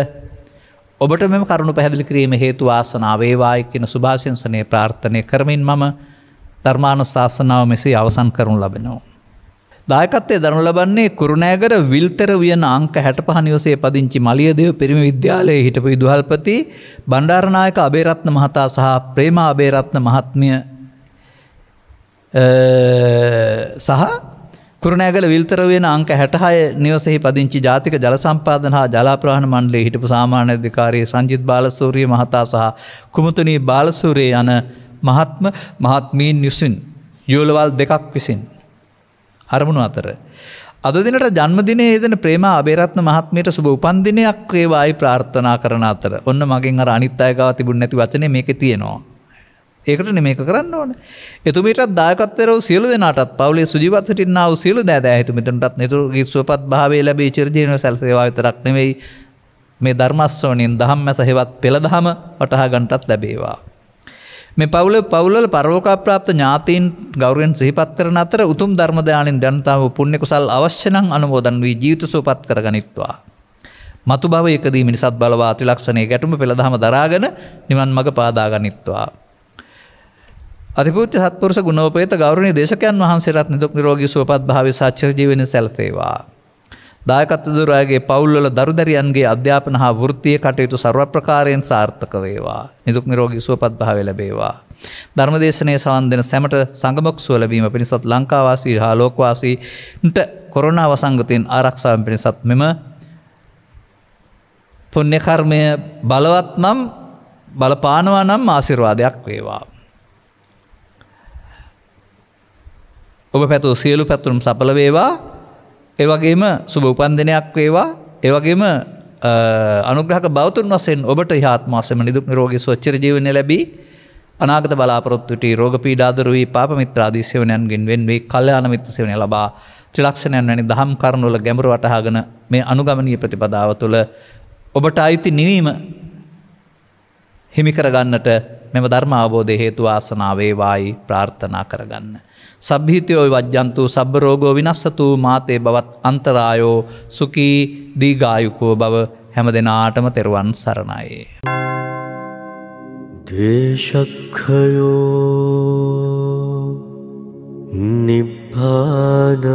ඔබට මෙම කරුණු පැහැදිලි කිරීම හේතු ආසනාව වේවායි කියන සුභාශංසනය ප්‍රාර්ථනය කරමින් මම ධර්මානු ශාසනාව මෙසේ අවසන් කරනු ලබෙනවා. දායකත්තේ දනු ලබන්නේ කුරුණෑගර විල්තර වියන අංක හැට පහනිවසේ පදිංචි මලියදව පිරිමි විද්‍යාලයේ හිටපු විදුහල්පති බණ්ඩාරනායක අබේරත්න මහතා සහ ප්‍රේම අබේරත්න මහත්මිය සහ කුරුණෑගල විල්තර වෙන අංක හැටහය නිවසෙහි පදිංචි ජාතික ජල සම්පාදන හා ජලාප්‍රහණ මණ්ඩලේ හිටපු සාමාන්‍ය අධිකාරී සංජිත් බාලසූරිය මහතා සහ කුමුතුනී බාලසූරිය යන මහත්ම මහත්මීන් විසින් යෝලවල් දෙකක් විසින් අරමුණු අතර. අද දිනට ජන්මදිනයේ යෙදෙන ප්‍රේම අබේරත්න මහත්මයට සුබ උපන්දිනයක් වේවායි ප්‍රාර්ථනා කරන අතර ඔන්න මගෙන් අර අනිත් අය ගාව තිබුණ නැති වචනේ මේකේ තියෙනවා. ඒකට මේක කරන්න ඕන එතුමටත් දායකත්වරව සියලු දෙනාටත් පවුලේ සුජිවත් සිටින්නාව සියලු දෑ ඇතුමටටත් නිතුරගේ සුවපත් භාවේ ලැබේ චර්ජයන සැල්සේවා විතරක් නෙවෙයි මේ ධර්මස්වනින් දහම් මැස හෙවත් පෙළදහම වටහා ගන්ටත් ලැබේවා. මේ පවුල පවුල පරෝකාප්‍රාප්ත ඥාතීන් ගෞරයෙන් සිහිපත් කරන අතර උතුම් ධර්මදානින් ජනතාව පුණ්‍ය කුසල් අවශ්‍යනම් අනුමෝදන් වී ජීවිත සුවපත් කරගනිත්වා. මතු භවයකදී මිනිසත් බලවා ත්‍රිලක්ෂණයේ ගැටුම පෙළදහම දරාගෙන නිවන් මඟ පාදා ගනිත්වා. අධිපූත්‍ය සත්පුරුෂ ගුණෝපේත ගෞරවනීය දේශකයන් වහන්සේලාත් නිදුක් නිරෝගී සුවපත් භාවයේ සාක්ෂර ජීවනයේ සැලසේවා. දායකත්ව දුරාගේ පවුල්වල දරුදරියන්ගේ අධ්‍යාපන හා වෘත්තීය කටයුතු ਸਰව ප්‍රකාරයෙන් සාර්ථක වේවා. නිදුක් නිරෝගී සුවපත් භාවය ලැබේවා. ධර්මදේශනයේ සවන් දෙන සැමට සංගමක් සුව ලැබීම පිණිසත් ලංකාවාසී හා ලෝකවාසීන්ට කොරෝනා වසංගතයෙන් ආරක්ෂාවෙන් පිණිසත් මෙම පුණ්‍ය කර්මය බලවත් නම් බලපානවා නම් ආශිර්වාදයක් වේවා. ඔබ පැතු සියලු පැතුරුම් සපල වේවා ඒවගේම සුබ උපන්දනයක් වේවා ඒවගේම අනුග්‍රහක බෞතුන් වසෙන් ඔබට හාත්මාසම නිදුක් රෝග ස්වච්චර ජීවන ලැබී අනාගත බලාපොරොත්තුට රෝග පීඩාදරවී පාප මිත්‍රාදීශයවනයන්ගෙන් වෙන්වේ කල්්‍යයාන මිත්‍ර සවනය ලබා ත්‍රිලක්ෂණයන් වැනි දහම් කරුණුල ගැඹුරු වටහාගෙන මේ අනුගමනී ප්‍රතිපදාව තුළ ඔබට අයිති නිවීම හිමිකරගන්නට මෙම ධර්ම අවබෝධය හේතු ආසනාවේවායි ප්‍රාර්ථනා කරගන්න. සබ්හිතයෝ වජ්ජන්තු සබ්බ රෝගෝ විනස්සතු මාතේ බවත් අන්තරායෝ සුකී දීගායුකෝ බව හැම දෙනාටම තෙරුවන් සරණයි. දේශක්හයෝ නිබ්බානන්